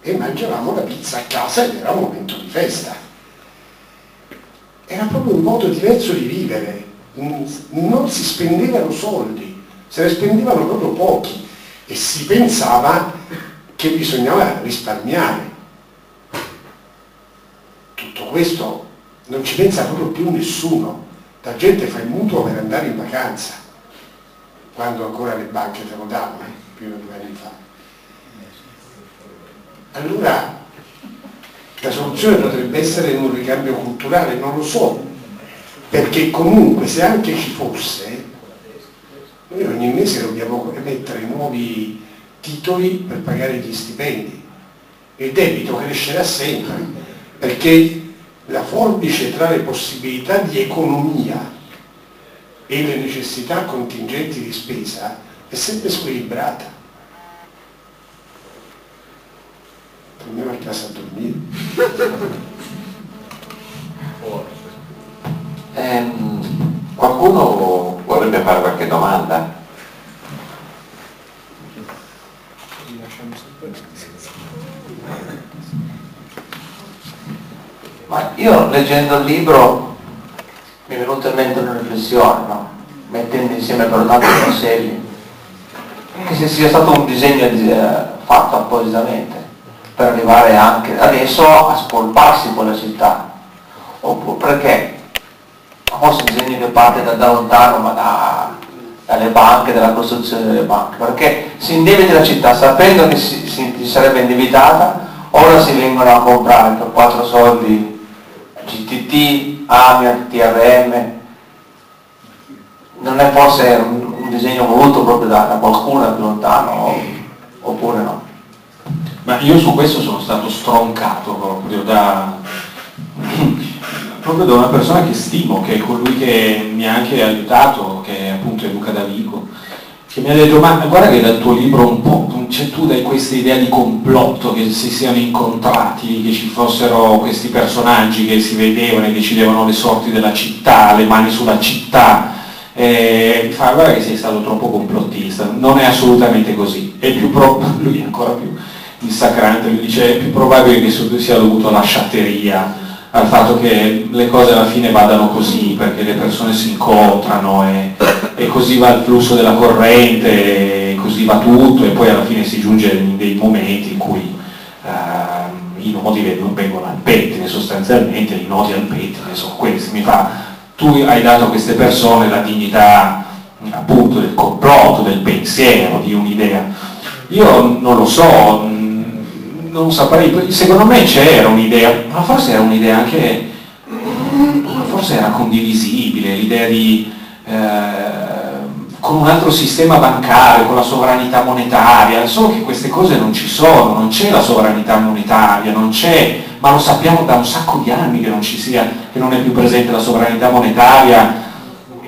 Speaker 5: e mangiavamo la pizza a casa ed era un momento di festa. Era proprio un modo diverso di vivere, non si spendevano soldi, se ne spendevano proprio pochi e si pensava che bisognava risparmiare. Tutto questo non ci pensa proprio più nessuno. La gente fa il mutuo per andare in vacanza, quando ancora le banche te lo davano, eh, più di due anni fa. Allora la soluzione potrebbe essere un ricambio culturale, non lo so, perché comunque se anche ci fosse, noi ogni mese dobbiamo emettere nuovi titoli per pagare gli stipendi. Il debito crescerà sempre, perché la forbice tra le possibilità di economia e le necessità contingenti di spesa è sempre squilibrata. Andiamo a casa a dormire.
Speaker 1: Ehm, qualcuno vorrebbe fare qualche domanda? Ma io leggendo il libro mi è venuta in mente una riflessione, no? mettendo insieme Bernardo Rosselli, che se sia stato un disegno eh, fatto appositamente per arrivare anche adesso a spolparsi quella città, oppure perché? Forse disegno che parte da, da lontano ma da, dalle banche, dalla costruzione delle banche, perché si indebita la città sapendo che si, si, si sarebbe indebitata, ora si vengono a comprare per quattro soldi GTT, AMIA, TRM, non è forse un, un disegno voluto proprio da, da qualcuno più lontano oppure no?
Speaker 4: Ma io su questo sono stato stroncato proprio da, proprio da una persona che stimo, che è colui che mi ha anche aiutato, che è appunto è Luca Davico, che mi ha detto ma guarda che dal tuo libro un po' c'è tu dai questa idea di complotto, che si siano incontrati, che ci fossero questi personaggi che si vedevano e decidevano le sorti della città, le mani sulla città, e fa guarda che sei stato troppo complottista, non è assolutamente così, è più pro- lui ancora più dissacrante, lui dice è più probabile che sia dovuto alla sciatteria, al fatto che le cose alla fine vadano così, perché le persone si incontrano e, e così va il flusso della corrente, e così va tutto e poi alla fine si giunge in dei momenti in cui uh, i nodi vengono al pettine sostanzialmente, i nodi al pettine sono questi, mi fa, tu hai dato a queste persone la dignità appunto del complotto, del pensiero, di un'idea. Io non lo so, non saprei, secondo me c'era un'idea, ma forse era un'idea anche, forse era condivisibile, l'idea di, eh, con un altro sistema bancario, con la sovranità monetaria, solo che queste cose non ci sono, non c'è la sovranità monetaria, non c'è, ma lo sappiamo da un sacco di anni che non ci sia, che non è più presente la sovranità monetaria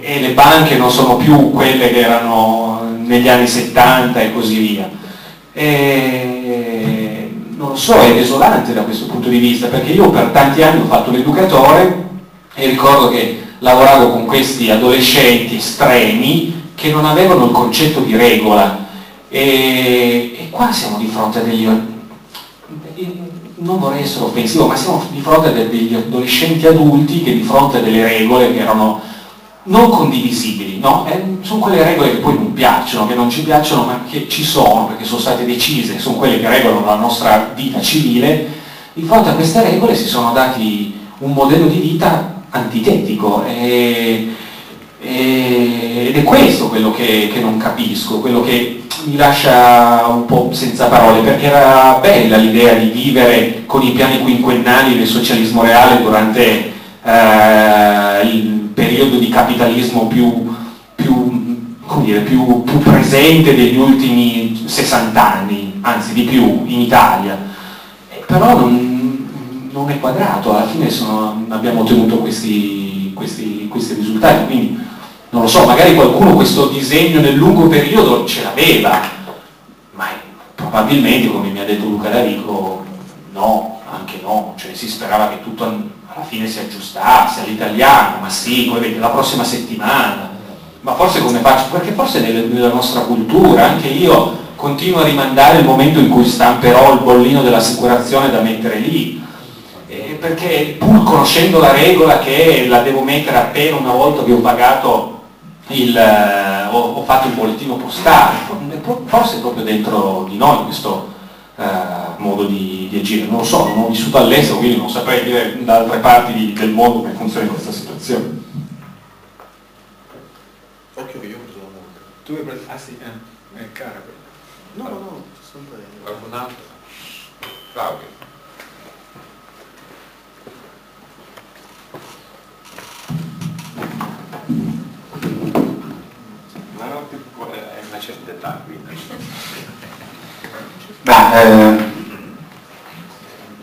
Speaker 4: e le banche non sono più quelle che erano negli anni 70 e così via. E non so, è desolante da questo punto di vista, perché io per tanti anni ho fatto l'educatore e ricordo che lavoravo con questi adolescenti estremi che non avevano il concetto di regola. E, e qua siamo di fronte a degli non vorrei essere offensivo, ma siamo di fronte a degli adolescenti adulti che di fronte a delle regole che erano non condivisibili, no? Eh, sono quelle regole che poi non piacciono, che non ci piacciono, ma che ci sono, perché sono state decise, sono quelle che regolano la nostra vita civile, di fronte a queste regole si sono dati un modello di vita antitetico e, e, ed è questo quello che, che non capisco, quello che mi lascia un po' senza parole, perché era bella l'idea di vivere con i piani quinquennali del socialismo reale durante eh, il periodo di capitalismo più, più, dire, più, più presente degli ultimi 60 anni, anzi di più, in Italia. Eh, però non, non, è quadrato, alla fine sono, abbiamo ottenuto questi, questi, questi risultati, quindi non lo so, magari qualcuno questo disegno nel lungo periodo ce l'aveva, ma probabilmente, come mi ha detto Luca D'Arico, no, anche no, cioè si sperava che tutto alla fine si aggiustasse all'italiano, ma sì, poi vedi la prossima settimana, ma forse come faccio? Perché forse nella nostra cultura, anche io continuo a rimandare il momento in cui stamperò il bollino dell'assicurazione da mettere lì, eh, perché pur conoscendo la regola che la devo mettere appena una volta che ho pagato il, ho, ho, fatto un bollettino postale, forse è proprio dentro di noi questo eh, modo di, di, agire, non lo so, non ho vissuto all'estero, quindi non saprei dire da altre parti di, del mondo come funziona questa situazione.
Speaker 3: Occhio che io ho preso la multa. Tu hai preso... Ah sì, eh, è cara quella.
Speaker 7: No, no, no, sono
Speaker 3: Qualcun altro? Claudio.
Speaker 4: Ma non più è una certa età quindi.
Speaker 8: Ma eh,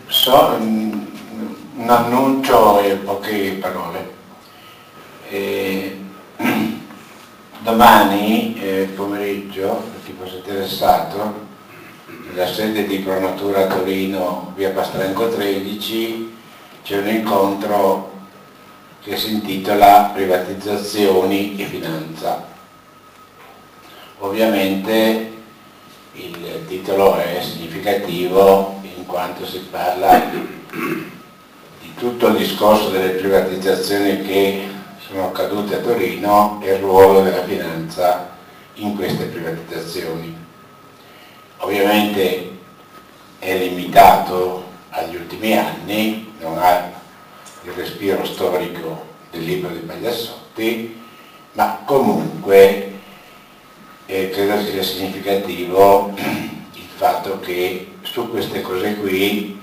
Speaker 8: so, un annuncio e poche parole. Eh, domani eh, pomeriggio, per chi fosse interessato, nella sede di Pronatura Torino, via Pastrenco 13, c'è un incontro che si intitola Privatizzazioni e Finanza. Ovviamente il titolo è significativo in quanto si parla di tutto il discorso delle privatizzazioni che sono accadute a Torino e il ruolo della finanza in queste privatizzazioni. Ovviamente è limitato agli ultimi anni, non ha il respiro storico del libro di Pagliassotti, ma comunque eh, credo sia significativo il fatto che su queste cose qui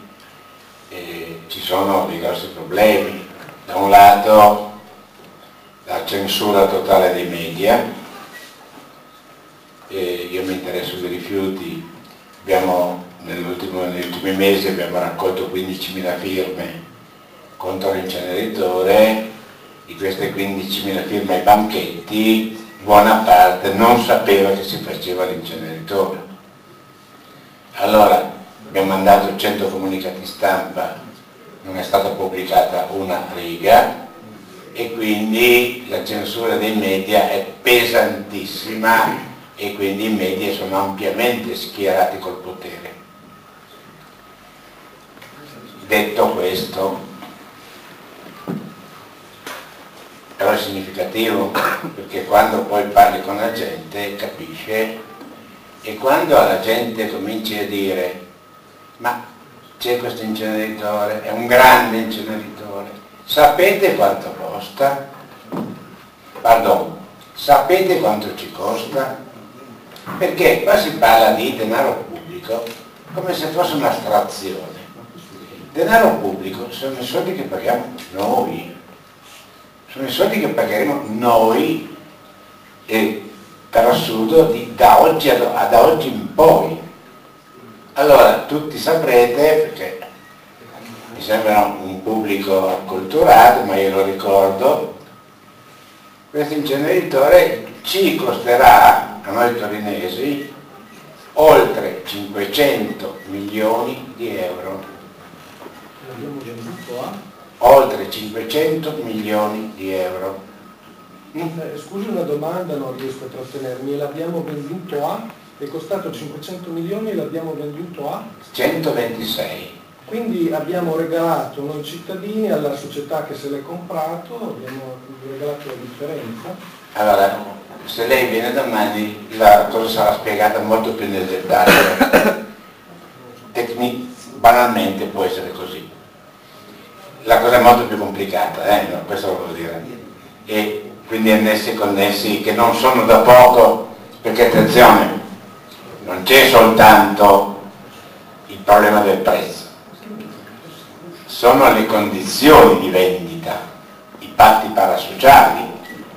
Speaker 8: eh, ci sono dei grossi problemi. Da un lato la censura totale dei media, eh, io mi interesso dei rifiuti, abbiamo, negli ultimi mesi abbiamo raccolto 15.000 firme contro l'inceneritore, di queste 15.000 firme ai banchetti buona parte non sapeva che si faceva l'inceneritore. Allora abbiamo mandato 100 comunicati stampa, non è stata pubblicata una riga e quindi la censura dei media è pesantissima e quindi i media sono ampiamente schierati col potere. Detto questo, però è significativo perché quando poi parli con la gente capisce e quando la gente comincia a dire ma c'è questo inceneritore, è un grande inceneritore, sapete quanto costa? Pardon, sapete quanto ci costa? Perché qua si parla di denaro pubblico come se fosse un'astrazione. Denaro pubblico sono i soldi che paghiamo noi, sono i soldi che pagheremo noi e per assurdo di, da, oggi ad, da oggi in poi. Allora, tutti saprete, perché mi sembra un pubblico acculturato, ma io lo ricordo, questo inceneritore ci costerà, a noi torinesi, oltre 500 milioni di euro. Oltre 500 milioni di euro.
Speaker 7: Eh, Scusi una domanda, non riesco a trattenermi, l'abbiamo venduto a? È costato 500 milioni e l'abbiamo venduto a?
Speaker 8: 126.
Speaker 7: Quindi abbiamo regalato noi cittadini alla società che se l'è comprato, abbiamo regalato la differenza.
Speaker 8: Allora, se lei viene domani la cosa sarà spiegata molto più nel dettaglio. Tecni- banalmente può essere così. La cosa è molto più complicata, eh? questo lo voglio dire. E quindi annessi e connessi che non sono da poco, perché attenzione, non c'è soltanto il problema del prezzo, sono le condizioni di vendita, i patti parasociali,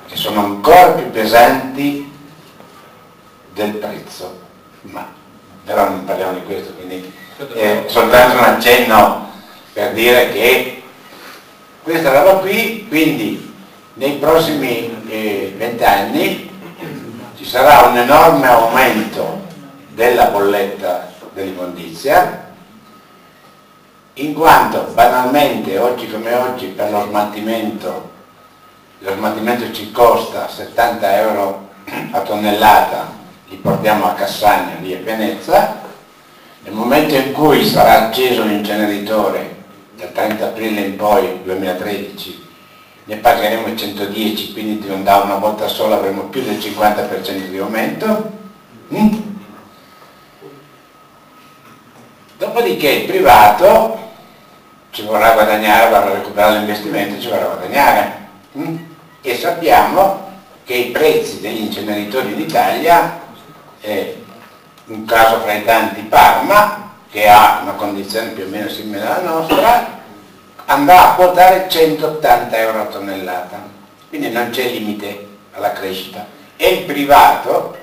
Speaker 8: che sono ancora più pesanti del prezzo. Ma però non parliamo di questo, quindi è soltanto un accenno per dire che questa roba qui, quindi nei prossimi eh, vent'anni ci sarà un enorme aumento della bolletta dell'immondizia in quanto banalmente oggi come oggi per lo smaltimento lo smaltimento ci costa 70 euro a tonnellata li portiamo a Cassagna lì a Pianezza nel momento in cui sarà acceso l'inceneritore dal 30 aprile in poi 2013 ne pagheremo 110, quindi non da una volta sola avremo più del 50% di aumento. Mm? Dopodiché il privato ci vorrà guadagnare, vorrà recuperare l'investimento, ci vorrà guadagnare. Mm? E sappiamo che i prezzi degli inceneritori in Italia, eh, un caso fra i tanti Parma, che ha una condizione più o meno simile alla nostra, andrà a quotare 180 euro a tonnellata, quindi non c'è limite alla crescita. E il privato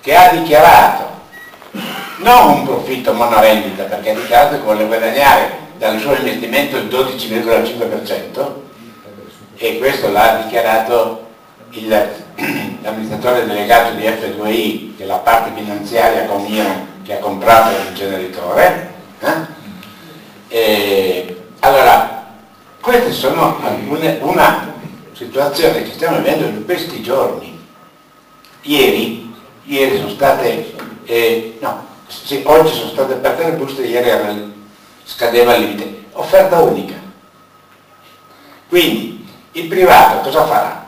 Speaker 8: che ha dichiarato non un profitto monorendita, perché ha dichiarato che vuole guadagnare dal suo investimento il 12,5% e questo l'ha dichiarato l'amministratore delegato di F2I, che è la parte finanziaria Iran che ha comprato l'inceneritore. eh? E, allora, queste sono alcune, una situazione che stiamo vivendo in questi giorni. Ieri, ieri sono state, eh, no, sì, oggi sono state aperte le buste, ieri era il- scadeva il limite. Offerta unica. Quindi il privato cosa farà?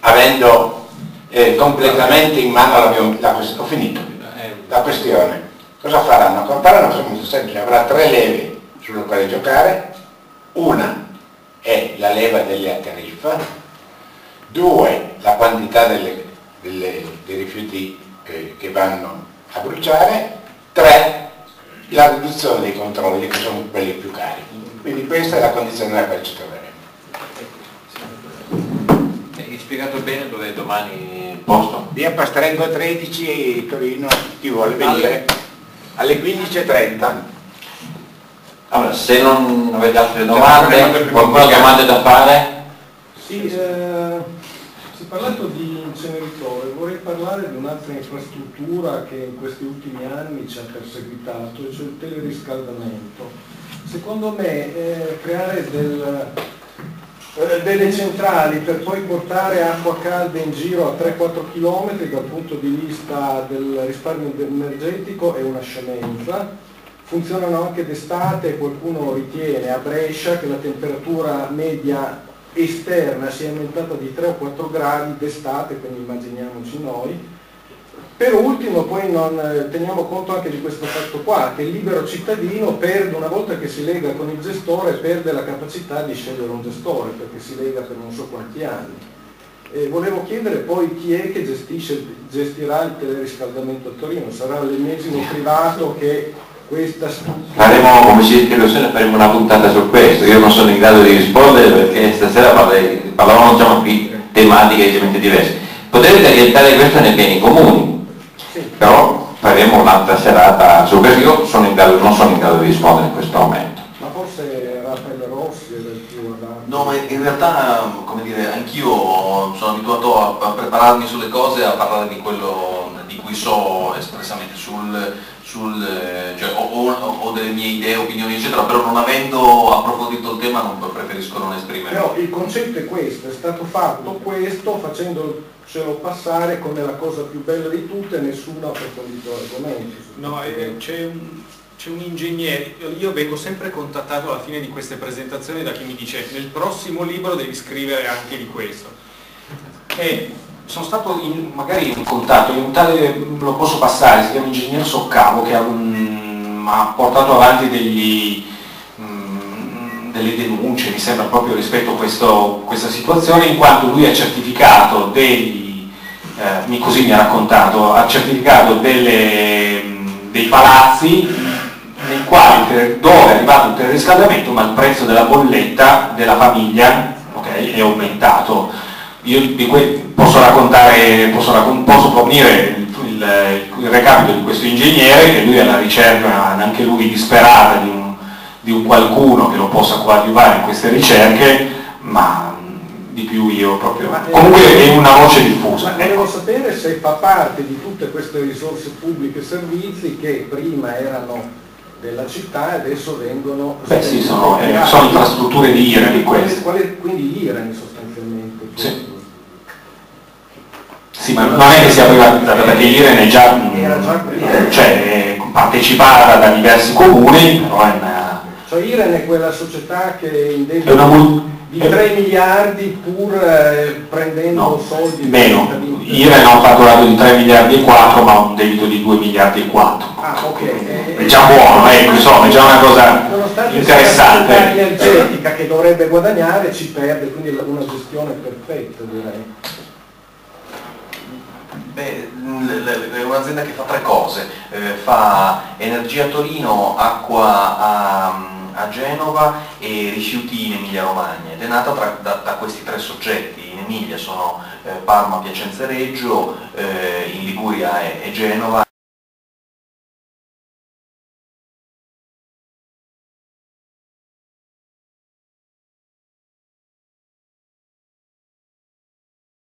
Speaker 8: Avendo eh, completamente in mano la, la ho finito, la questione. Cosa faranno? Faranno una cosa avrà tre leve sulle quali giocare, una è la leva delle tariffa, due la quantità delle- delle- dei rifiuti eh, che vanno a bruciare, tre la riduzione dei controlli che sono quelli più cari. Quindi questa è la condizione nella quale ci troveremo.
Speaker 1: Spiegato bene dove è domani il posto?
Speaker 8: Via Pastrengo 13 Torino, chi vuole venire? Alle 15.30.
Speaker 1: Allora, se non avete altre domande, qualcuno domande da fare?
Speaker 7: Sì, eh, si è parlato di inceneritore, vorrei parlare di un'altra infrastruttura che in questi ultimi anni ci ha perseguitato, cioè il teleriscaldamento. Secondo me eh, creare del, delle centrali per poi portare acqua calda in giro a 3-4 km dal punto di vista del risparmio energetico è una scemenza. Funzionano anche d'estate, qualcuno ritiene a Brescia che la temperatura media esterna sia aumentata di 3 o 4 gradi d'estate, quindi immaginiamoci noi. Per ultimo poi non eh, teniamo conto anche di questo fatto qua, che il libero cittadino perde, una volta che si lega con il gestore, perde la capacità di scegliere un gestore, perché si lega per non so quanti anni. E volevo chiedere poi chi è che gestisce, gestirà il teleriscaldamento a Torino, sarà l'ennesimo privato che questa.
Speaker 1: Faremo, come si dice in faremo una puntata su questo. Io non sono in grado di rispondere perché stasera parlavamo diciamo, di tematiche leggermente diverse. Potete orientare questo nei piani comuni. Però faremo un'altra serata su questo. Io sono in grado- non sono in grado di rispondere in questo momento.
Speaker 7: Ma forse Raffaele Rossi era il più adatto.
Speaker 6: No, ma in realtà, come dire, anch'io sono abituato a, a prepararmi sulle cose, a parlare di quello di cui so espressamente, sul, sul, cioè, ho, ho- ho delle mie idee, opinioni, eccetera, però non avendo approfondito il tema non preferisco non esprimere.
Speaker 7: Però il concetto è questo, è stato fatto questo facendocelo passare come la cosa più bella di tutte nessuno ha approfondito l'argomento.
Speaker 4: No, eh, c'è un, un ingegnere, io vengo sempre contattato alla fine di queste presentazioni da chi mi dice nel prossimo libro devi scrivere anche di questo. E sono stato in- magari in contatto in un tale, lo posso passare, si chiama Ingegnere Soccavo, che ha un- ha portato avanti degli, delle denunce, mi sembra proprio rispetto a questo- questa situazione, in quanto lui ha certificato degli, eh, così mi ha raccontato, ha certificato delle, dei palazzi nei quali, dove è arrivato il teleriscaldamento, ma il prezzo della bolletta della famiglia ok, è aumentato. Io posso raccontare, posso, raccon- posso fornire il, il- il recapito di questo ingegnere che lui è alla ricerca, anche lui disperata di un, di un qualcuno che lo possa coadiuvare in queste ricerche, ma di più io proprio.
Speaker 7: Eh,
Speaker 4: Comunque è una voce diffusa.
Speaker 7: volevo sapere se fa parte di tutte queste risorse pubbliche e servizi che prima erano della città e adesso vengono...
Speaker 4: Beh sì, sono, eh, sono infrastrutture di IRA di
Speaker 7: Quali-
Speaker 4: queste.
Speaker 7: quali- Quindi l'IRAN sostanzialmente.
Speaker 4: Sì. Sì, ma non è che sia privatizzata perché l'IREN è già,
Speaker 7: già
Speaker 4: cioè, partecipata da diversi comuni, però è una,
Speaker 7: IRAN è quella società che
Speaker 4: è
Speaker 7: indebita di 3 miliardi pur eh, prendendo
Speaker 4: No,
Speaker 7: soldi
Speaker 4: Meno, IRE ha un fatturato di 3 miliardi e 4 ma un debito di 2 miliardi e 4.
Speaker 7: Ah, ok. Eh,
Speaker 4: È già buono, ecco, insomma, è già una cosa interessante.
Speaker 7: la energetica che dovrebbe guadagnare ci perde, quindi è una gestione perfetta direi.
Speaker 6: Beh, è un'azienda che fa tre cose, Eh, fa energia a Torino, acqua a, a Genova e rifiuti in Emilia Romagna ed è nata tra- da, da questi tre soggetti, in Emilia sono eh, Parma, Piacenza e Reggio, eh, in Liguria e, e Genova.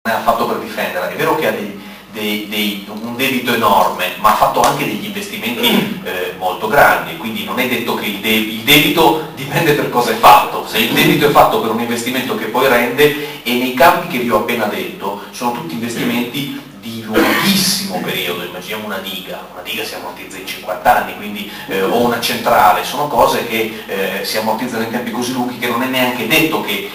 Speaker 6: Ha fatto per difenderla, è vero che ha dei- dei- dei- un debito enorme, ma ha fatto anche degli investimenti eh, molto grandi, quindi non è detto che il, de- il debito dipende per cosa è fatto, se il debito è fatto per un investimento che poi rende e nei campi che vi ho appena detto sono tutti investimenti di lunghissimo periodo, immaginiamo una diga, una diga si ammortizza in 50 anni, quindi, eh, o una centrale, sono cose che eh, si ammortizzano in tempi così lunghi che non è neanche detto che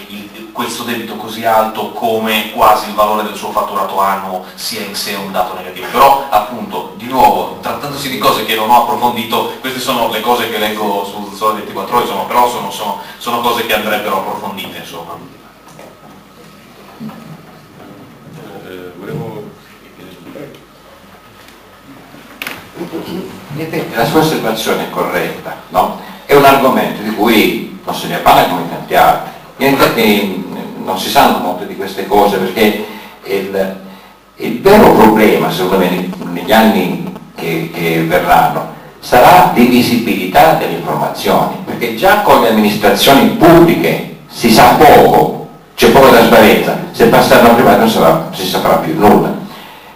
Speaker 6: questo debito così alto come quasi il valore del suo fatturato annuo sia in sé un dato negativo. Però appunto, di nuovo, trattandosi di cose che non ho approfondito, queste sono le cose che leggo sul Sole 24 ore, insomma, però sono, sono- sono cose che andrebbero approfondite. Insomma.
Speaker 3: Eh, volevo...
Speaker 1: Niente, La sua osservazione è corretta, no? È un argomento di cui non se ne parla come tanti altri. Niente, non si sanno molto di queste cose perché il, il vero problema, secondo me, negli anni che, che verranno sarà di visibilità delle informazioni, perché già con le amministrazioni pubbliche si sa poco, c'è poca trasparenza, se passaranno a private non sarà- si saprà più nulla.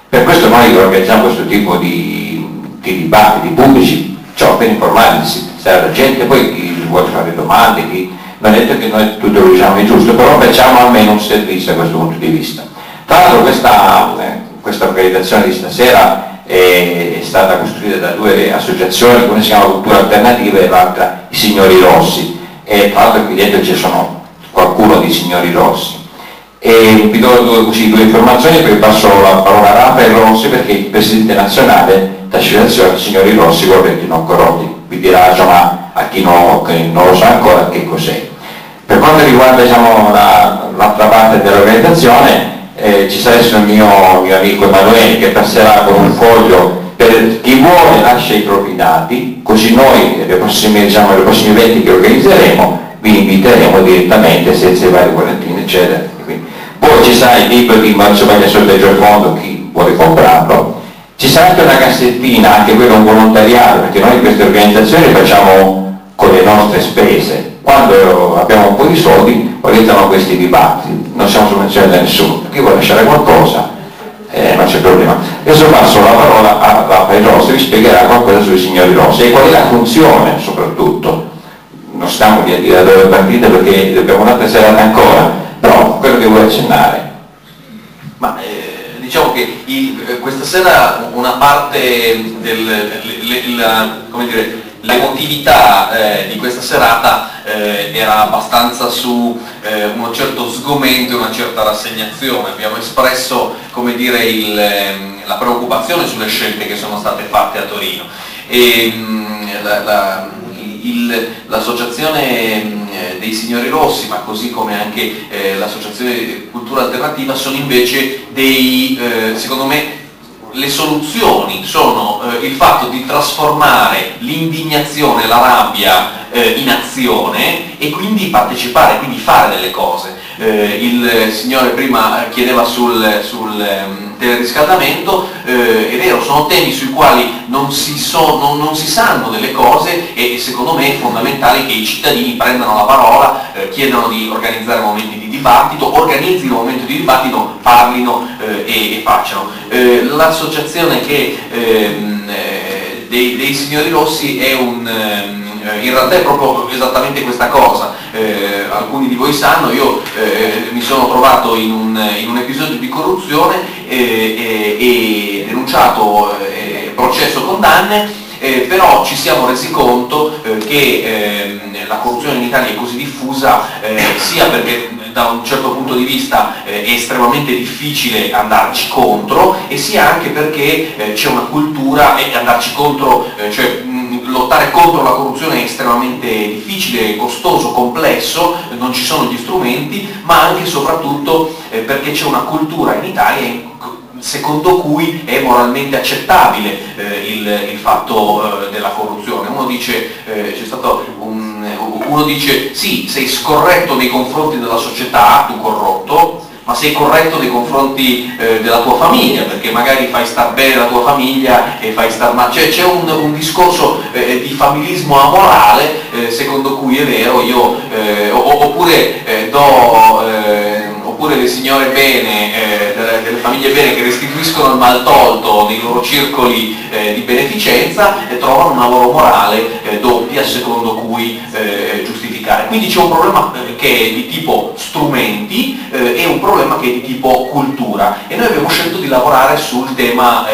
Speaker 1: Per questo noi organizziamo questo tipo di, di dibattiti pubblici, cioè per informarli, si sa la gente, poi chi vuole fare domande, chi, non è detto che noi tutto lo diciamo è giusto, però facciamo almeno un servizio da questo punto di vista. Tra l'altro questa, eh, questa organizzazione di stasera è, stata costruita da due associazioni, una si chiama Cultura Alternativa e l'altra i Signori Rossi, e tra l'altro qui dentro ci sono qualcuno di Signori Rossi. E vi do due, così, due informazioni poi passo la parola a Raffaele Rossi perché il presidente nazionale dell'associazione Signori Rossi Corretti Non Corrotti vi dirà insomma, a chi non, non lo sa ancora che cos'è. Per quanto riguarda diciamo, la- l'altra parte dell'organizzazione eh, ci sarà il mio, mio amico Emanuele che passerà con un foglio per chi vuole lascia i propri dati, così noi nei prossimi, diciamo, prossimi eventi che organizzeremo vi inviteremo direttamente senza i vari volantini eccetera. Quindi- Poi ci sarà il libro di Maurizio Baglia Sorteggio al Fondo, chi vuole comprarlo. Ci sarà anche una cassettina, anche quello un volontariato, perché noi queste organizzazioni facciamo con le nostre spese. Quando abbiamo un po' di soldi organizziamo questi dibattiti, non siamo sovvenzionati da nessuno. Chi vuole lasciare qualcosa eh, non c'è problema. Adesso passo la parola a Raffaele Rossi, vi spiegherà qualcosa sui signori Rossi e qual è la funzione soprattutto. Non stiamo lì a dire da dove partite perché dobbiamo un'altra serata ancora, però quello che vuoi accennare.
Speaker 6: Ma eh, diciamo che il- eh, questa sera una parte del, le- le- la- come dire, l'emotività eh, di questa serata eh, era abbastanza su eh, uno certo sgomento e una certa rassegnazione. Abbiamo espresso dire, il, ehm, la preoccupazione sulle scelte che sono state fatte a Torino. E, mh, la- la- l'associazione eh, dei signori rossi, ma così come anche eh, l'associazione Cultura Alternativa, sono invece dei, eh, secondo me, le soluzioni sono eh, il fatto di trasformare l'indignazione, la rabbia eh, in azione e quindi partecipare, quindi fare delle cose. Eh, il signore prima chiedeva sul, sul ehm, teleriscaldamento, eh, è vero, sono temi sui quali non si, so- non- non si sanno delle cose e secondo me è fondamentale che i cittadini prendano la parola, eh, chiedano di organizzare momenti di dibattito, organizzino momenti di dibattito, parlino eh, e, e facciano. Eh, l'associazione che, ehm, eh, dei, dei signori rossi è un... eh, in realtà è proprio esattamente questa cosa, Eh, alcuni di voi sanno, io eh, mi sono trovato in un, in un episodio di corruzione eh, e, e denunciato eh, processo condanne, eh, però ci siamo resi conto eh, che ehm, la corruzione in Italia è così diffusa eh, sia perché da un certo punto di vista eh, è estremamente difficile andarci contro e sia anche perché eh, c'è una cultura e andarci contro, eh, cioè lottare contro la corruzione è estremamente difficile, costoso, complesso, non ci sono gli strumenti, ma anche e soprattutto eh, perché c'è una cultura in Italia secondo cui è moralmente accettabile eh, il, il, fatto eh, della corruzione. Uno dice, eh, un, uno dice sì, sei scorretto nei confronti della società, tu corrotto, ma sei corretto nei confronti eh, della tua famiglia, perché magari fai star bene la tua famiglia e fai star male. Cioè c'è un, un, discorso eh, di familismo amorale eh, secondo cui è vero, io oppure do oppure le signore bene, delle, famiglie bene che restituiscono il mal tolto nei loro circoli eh, di beneficenza e trovano un lavoro morale eh, doppia secondo cui eh, giustificare. Quindi c'è un problema eh, che è di tipo strumenti eh, e un problema che è di tipo cultura e noi abbiamo scelto di lavorare sul tema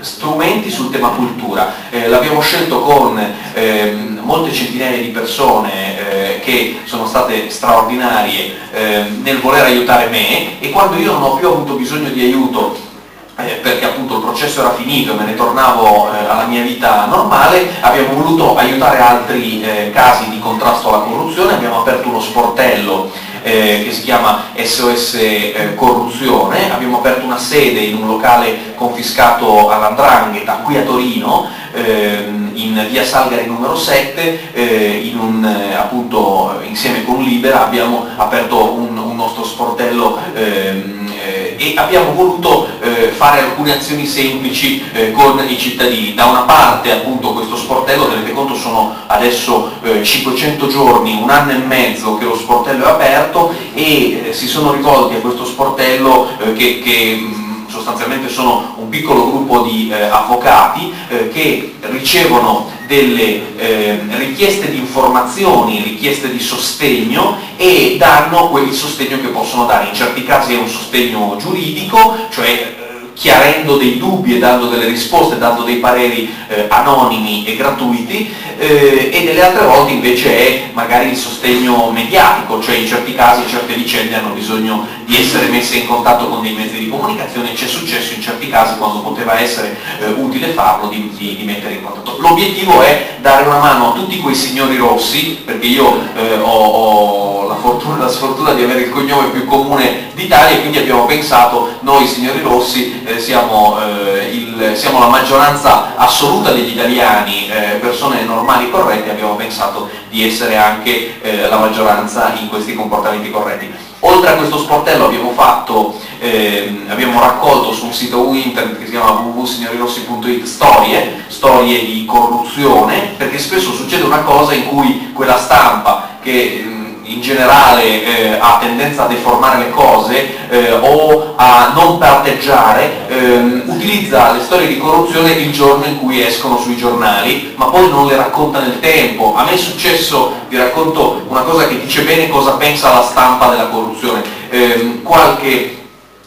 Speaker 6: strumenti sul tema cultura. L'abbiamo scelto con ehm, molte centinaia di persone eh, che sono state straordinarie eh, nel voler aiutare me e quando io non ho più avuto bisogno di aiuto eh, perché appunto il processo era finito e me ne tornavo eh, alla mia vita normale, abbiamo voluto aiutare altri eh, casi di contrasto alla corruzione, abbiamo aperto uno sportello eh, che si chiama SOS eh, Corruzione, abbiamo aperto una sede in un locale confiscato all'Andrangheta qui a Torino, ehm, in via Salgari numero 7, eh, in un, eh, appunto, insieme con Libera abbiamo aperto un, un nostro sportello ehm, eh, e abbiamo voluto eh, fare alcune azioni semplici eh, con i cittadini. Da una parte appunto questo sportello, tenete conto sono adesso 500 giorni, un anno e mezzo che lo sportello è aperto e si sono rivolti a questo sportello che, che sostanzialmente sono un piccolo gruppo di eh, avvocati eh, che ricevono delle eh, richieste di informazioni, richieste di sostegno e danno quel sostegno che possono dare. In certi casi è un sostegno giuridico, cioè chiarendo dei dubbi e dando delle risposte, dando dei pareri eh, anonimi e gratuiti eh, e delle altre volte invece è magari il sostegno mediatico, cioè in certi casi certe vicende hanno bisogno di essere messe in contatto con dei mezzi di comunicazione ci è successo in certi casi quando poteva essere eh, utile farlo di, di, di, mettere in contatto. L'obiettivo è dare una mano a tutti quei signori rossi, perché io eh, ho, ho la fortuna e la sfortuna di avere il cognome più comune d'Italia e quindi abbiamo pensato noi signori rossi eh, siamo, eh, il, siamo, la maggioranza assoluta degli italiani, eh, persone normali e corrette, abbiamo pensato di essere anche eh, la maggioranza in questi comportamenti corretti. Oltre a questo sportello abbiamo, fatto, ehm, abbiamo raccolto su un sito internet che si chiama www.signorirossi.it storie, storie di corruzione, perché spesso succede una cosa in cui quella stampa che in generale eh, ha tendenza a deformare le cose eh, o a non parteggiare, ehm, utilizza le storie di corruzione il giorno in cui escono sui giornali, ma poi non le racconta nel tempo. A me è successo, vi racconto una cosa che dice bene cosa pensa la stampa della corruzione. Eh, qualche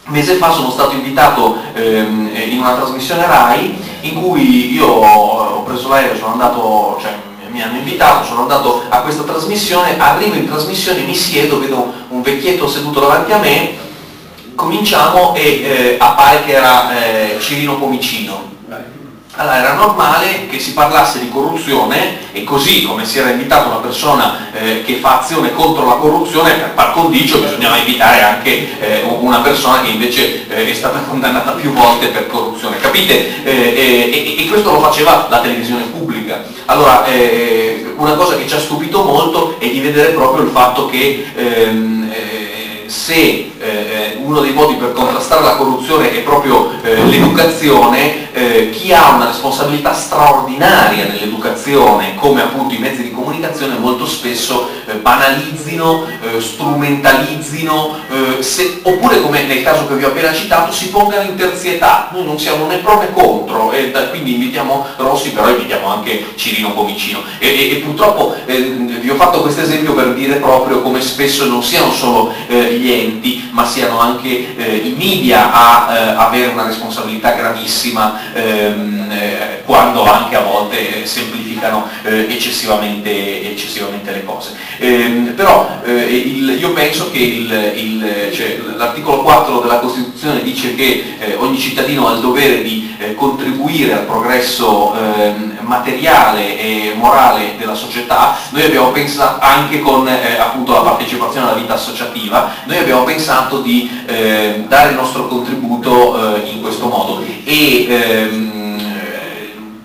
Speaker 6: mese fa sono stato invitato ehm, in una trasmissione RAI in cui io ho preso l'aereo, sono andato, cioè, mi hanno invitato, sono andato a questa trasmissione, arrivo in trasmissione, mi siedo, vedo un vecchietto seduto davanti a me, cominciamo e eh, appare che era eh, Cirino Pomicino. Allora era normale che si parlasse di corruzione e così come si era invitato una persona eh, che fa azione contro la corruzione, per par condicio bisognava invitare anche eh, una persona che invece eh, è stata condannata più volte per corruzione. Capite? Eh, eh, e, e, questo lo faceva la televisione pubblica. Allora, eh, una cosa che ci ha stupito molto è di vedere proprio il fatto che ehm, se uno dei modi per contrastare la corruzione è proprio eh, l'educazione, eh, chi ha una responsabilità straordinaria nell'educazione, come appunto i mezzi di comunicazione, molto spesso eh, banalizzino, eh, strumentalizzino, eh, se, oppure come nel caso che vi ho appena citato, si pongano in terzietà. Noi non siamo né pro né contro, e da, quindi invitiamo Rossi, però invitiamo anche Cirino Comicino. E, e, e purtroppo vi ho fatto questo esempio per dire proprio come spesso non siano solo gli enti, ma siano anche eh, i media a eh, avere una responsabilità gravissima ehm, eh, quando anche a volte semplificano eh, eccessivamente, eccessivamente, le cose. Ehm, però eh, il, io penso che cioè, l'articolo 4 della Costituzione dice che eh, ogni cittadino ha il dovere di eh, contribuire al progresso ehm, materiale e morale della società, noi abbiamo pensato anche con eh, appunto la partecipazione alla vita associativa, noi abbiamo pensato di eh, dare il nostro contributo eh, in questo modo. E ehm,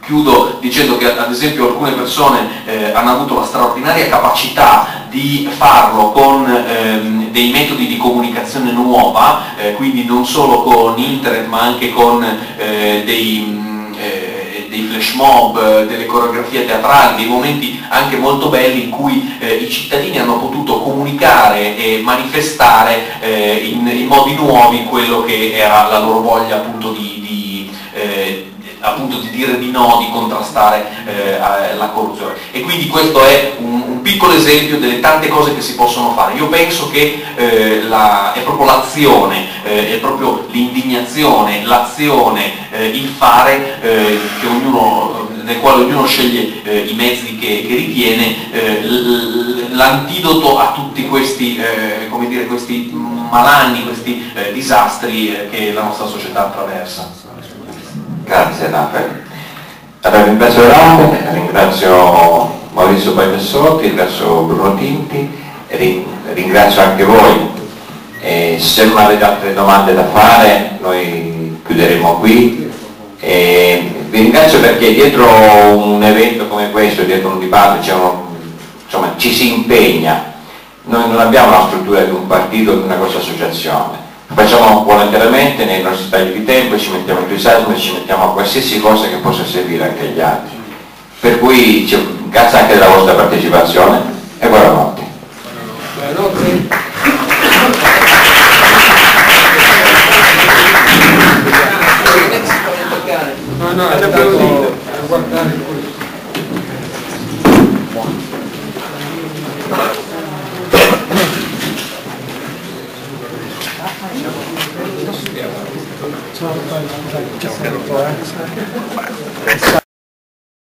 Speaker 6: chiudo dicendo che ad esempio alcune persone eh, hanno avuto la straordinaria capacità di farlo con ehm, dei metodi di comunicazione nuova, eh, quindi non solo con internet ma anche con eh, dei dei flash mob, delle coreografie teatrali, dei momenti anche molto belli in cui eh, i cittadini hanno potuto comunicare e manifestare eh, in, in, modi nuovi quello che era la loro voglia appunto di, eh, appunto di dire di no, di contrastare eh, la corruzione. E quindi questo è un, un, piccolo esempio delle tante cose che si possono fare. Io penso che eh, la, è proprio l'azione, eh, è proprio l'indignazione, l'azione, eh, il fare eh, ognuno, nel quale ognuno sceglie eh, i mezzi che, che ritiene l'antidoto a tutti questi, dire, questi malanni, questi disastri che la nostra società attraversa.
Speaker 1: Grazie Raffaele. Allora ringrazio Raffaele, ringrazio Maurizio Pagliassotti, ringrazio Bruno Tinti, ringrazio anche voi. E se non avete altre domande da fare noi chiuderemo qui. E vi ringrazio perché dietro un evento come questo, dietro un dibattito, insomma, ci si impegna. Noi non abbiamo la struttura di un partito, di una grossa associazione facciamo volontariamente nei nostri tagli di tempo, ci mettiamo entusiasmo e ci mettiamo a qualsiasi cosa che possa servire anche agli altri. Per cui grazie anche della vostra partecipazione e buonanotte. Buonanotte. No, no, è andato Só para